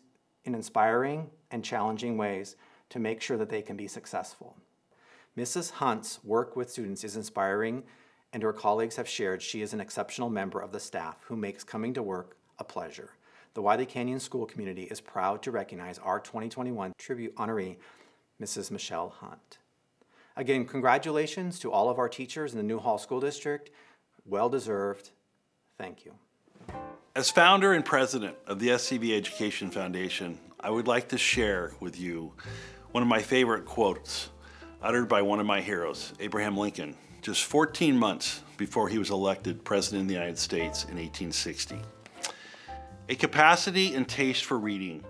in inspiring and challenging ways to make sure that they can be successful. Mrs. Hunt's work with students is inspiring, and her colleagues have shared she is an exceptional member of the staff who makes coming to work a pleasure. The Wiley Canyon School community is proud to recognize our 2021 tribute honoree, Mrs. Michelle Hunt. Again, congratulations to all of our teachers in the Newhall School District. Well deserved. Thank you. As founder and president of the SCV Education Foundation, I would like to share with you one of my favorite quotes uttered by one of my heroes, Abraham Lincoln, just 14 months before he was elected President of the United States in 1860. A capacity and taste for reading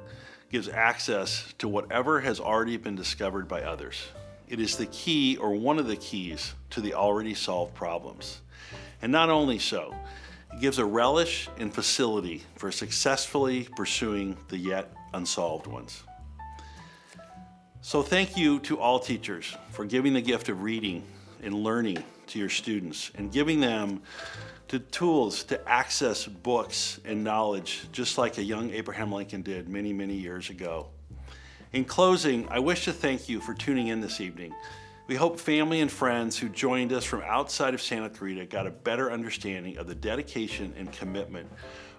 gives access to whatever has already been discovered by others. It is the key or one of the keys to the already solved problems. And not only so, it gives a relish and facility for successfully pursuing the yet unsolved ones. So thank you to all teachers for giving the gift of reading and learning to your students and giving them the tools to access books and knowledge just like a young Abraham Lincoln did many, many years ago. In closing, I wish to thank you for tuning in this evening. We hope family and friends who joined us from outside of Santa Clarita got a better understanding of the dedication and commitment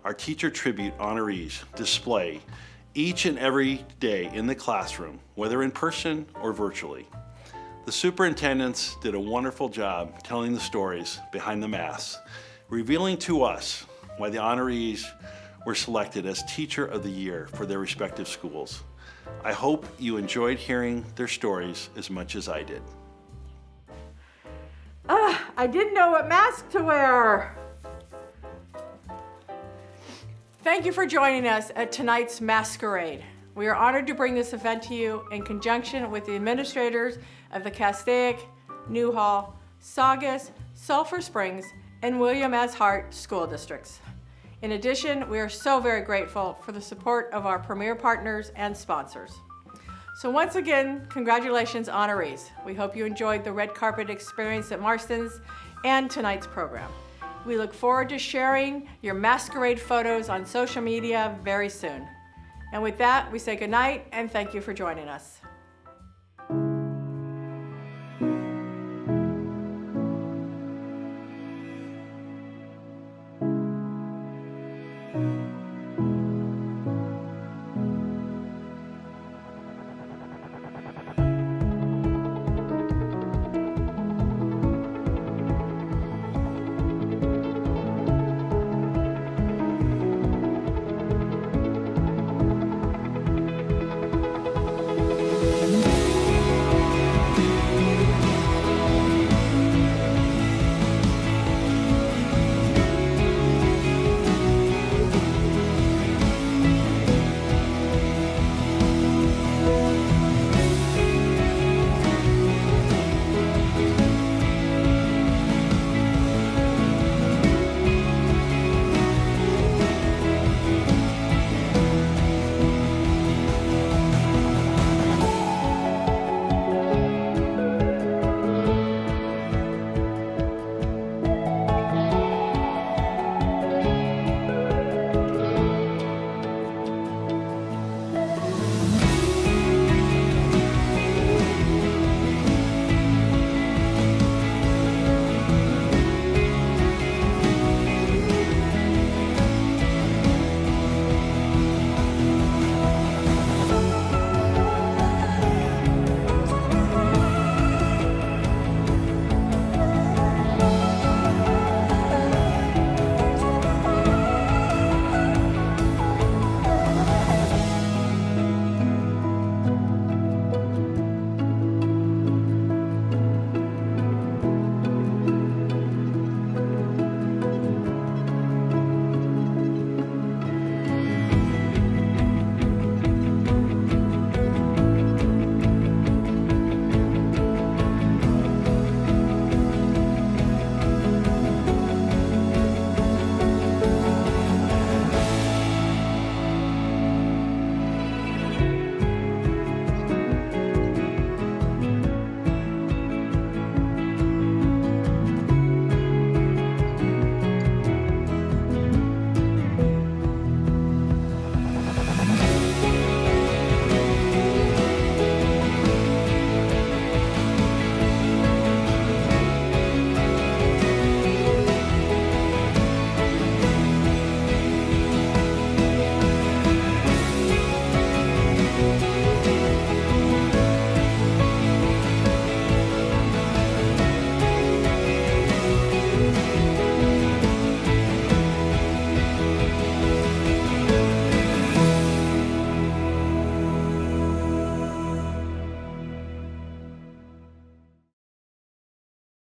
our Teacher Tribute honorees display each and every day in the classroom, whether in person or virtually. The superintendents did a wonderful job telling the stories behind the masks, revealing to us why the honorees were selected as Teacher of the Year for their respective schools. I hope you enjoyed hearing their stories as much as I did. Ah, I didn't know what mask to wear. Thank you for joining us at tonight's masquerade. We are honored to bring this event to you in conjunction with the administrators of the Castaic, Newhall, Saugus, Sulphur Springs, and William S. Hart school districts. In addition, we are so very grateful for the support of our premier partners and sponsors. So once again, congratulations honorees. We hope you enjoyed the red carpet experience at Marston's and tonight's program. We look forward to sharing your masquerade photos on social media very soon. And with that, we say goodnight and thank you for joining us.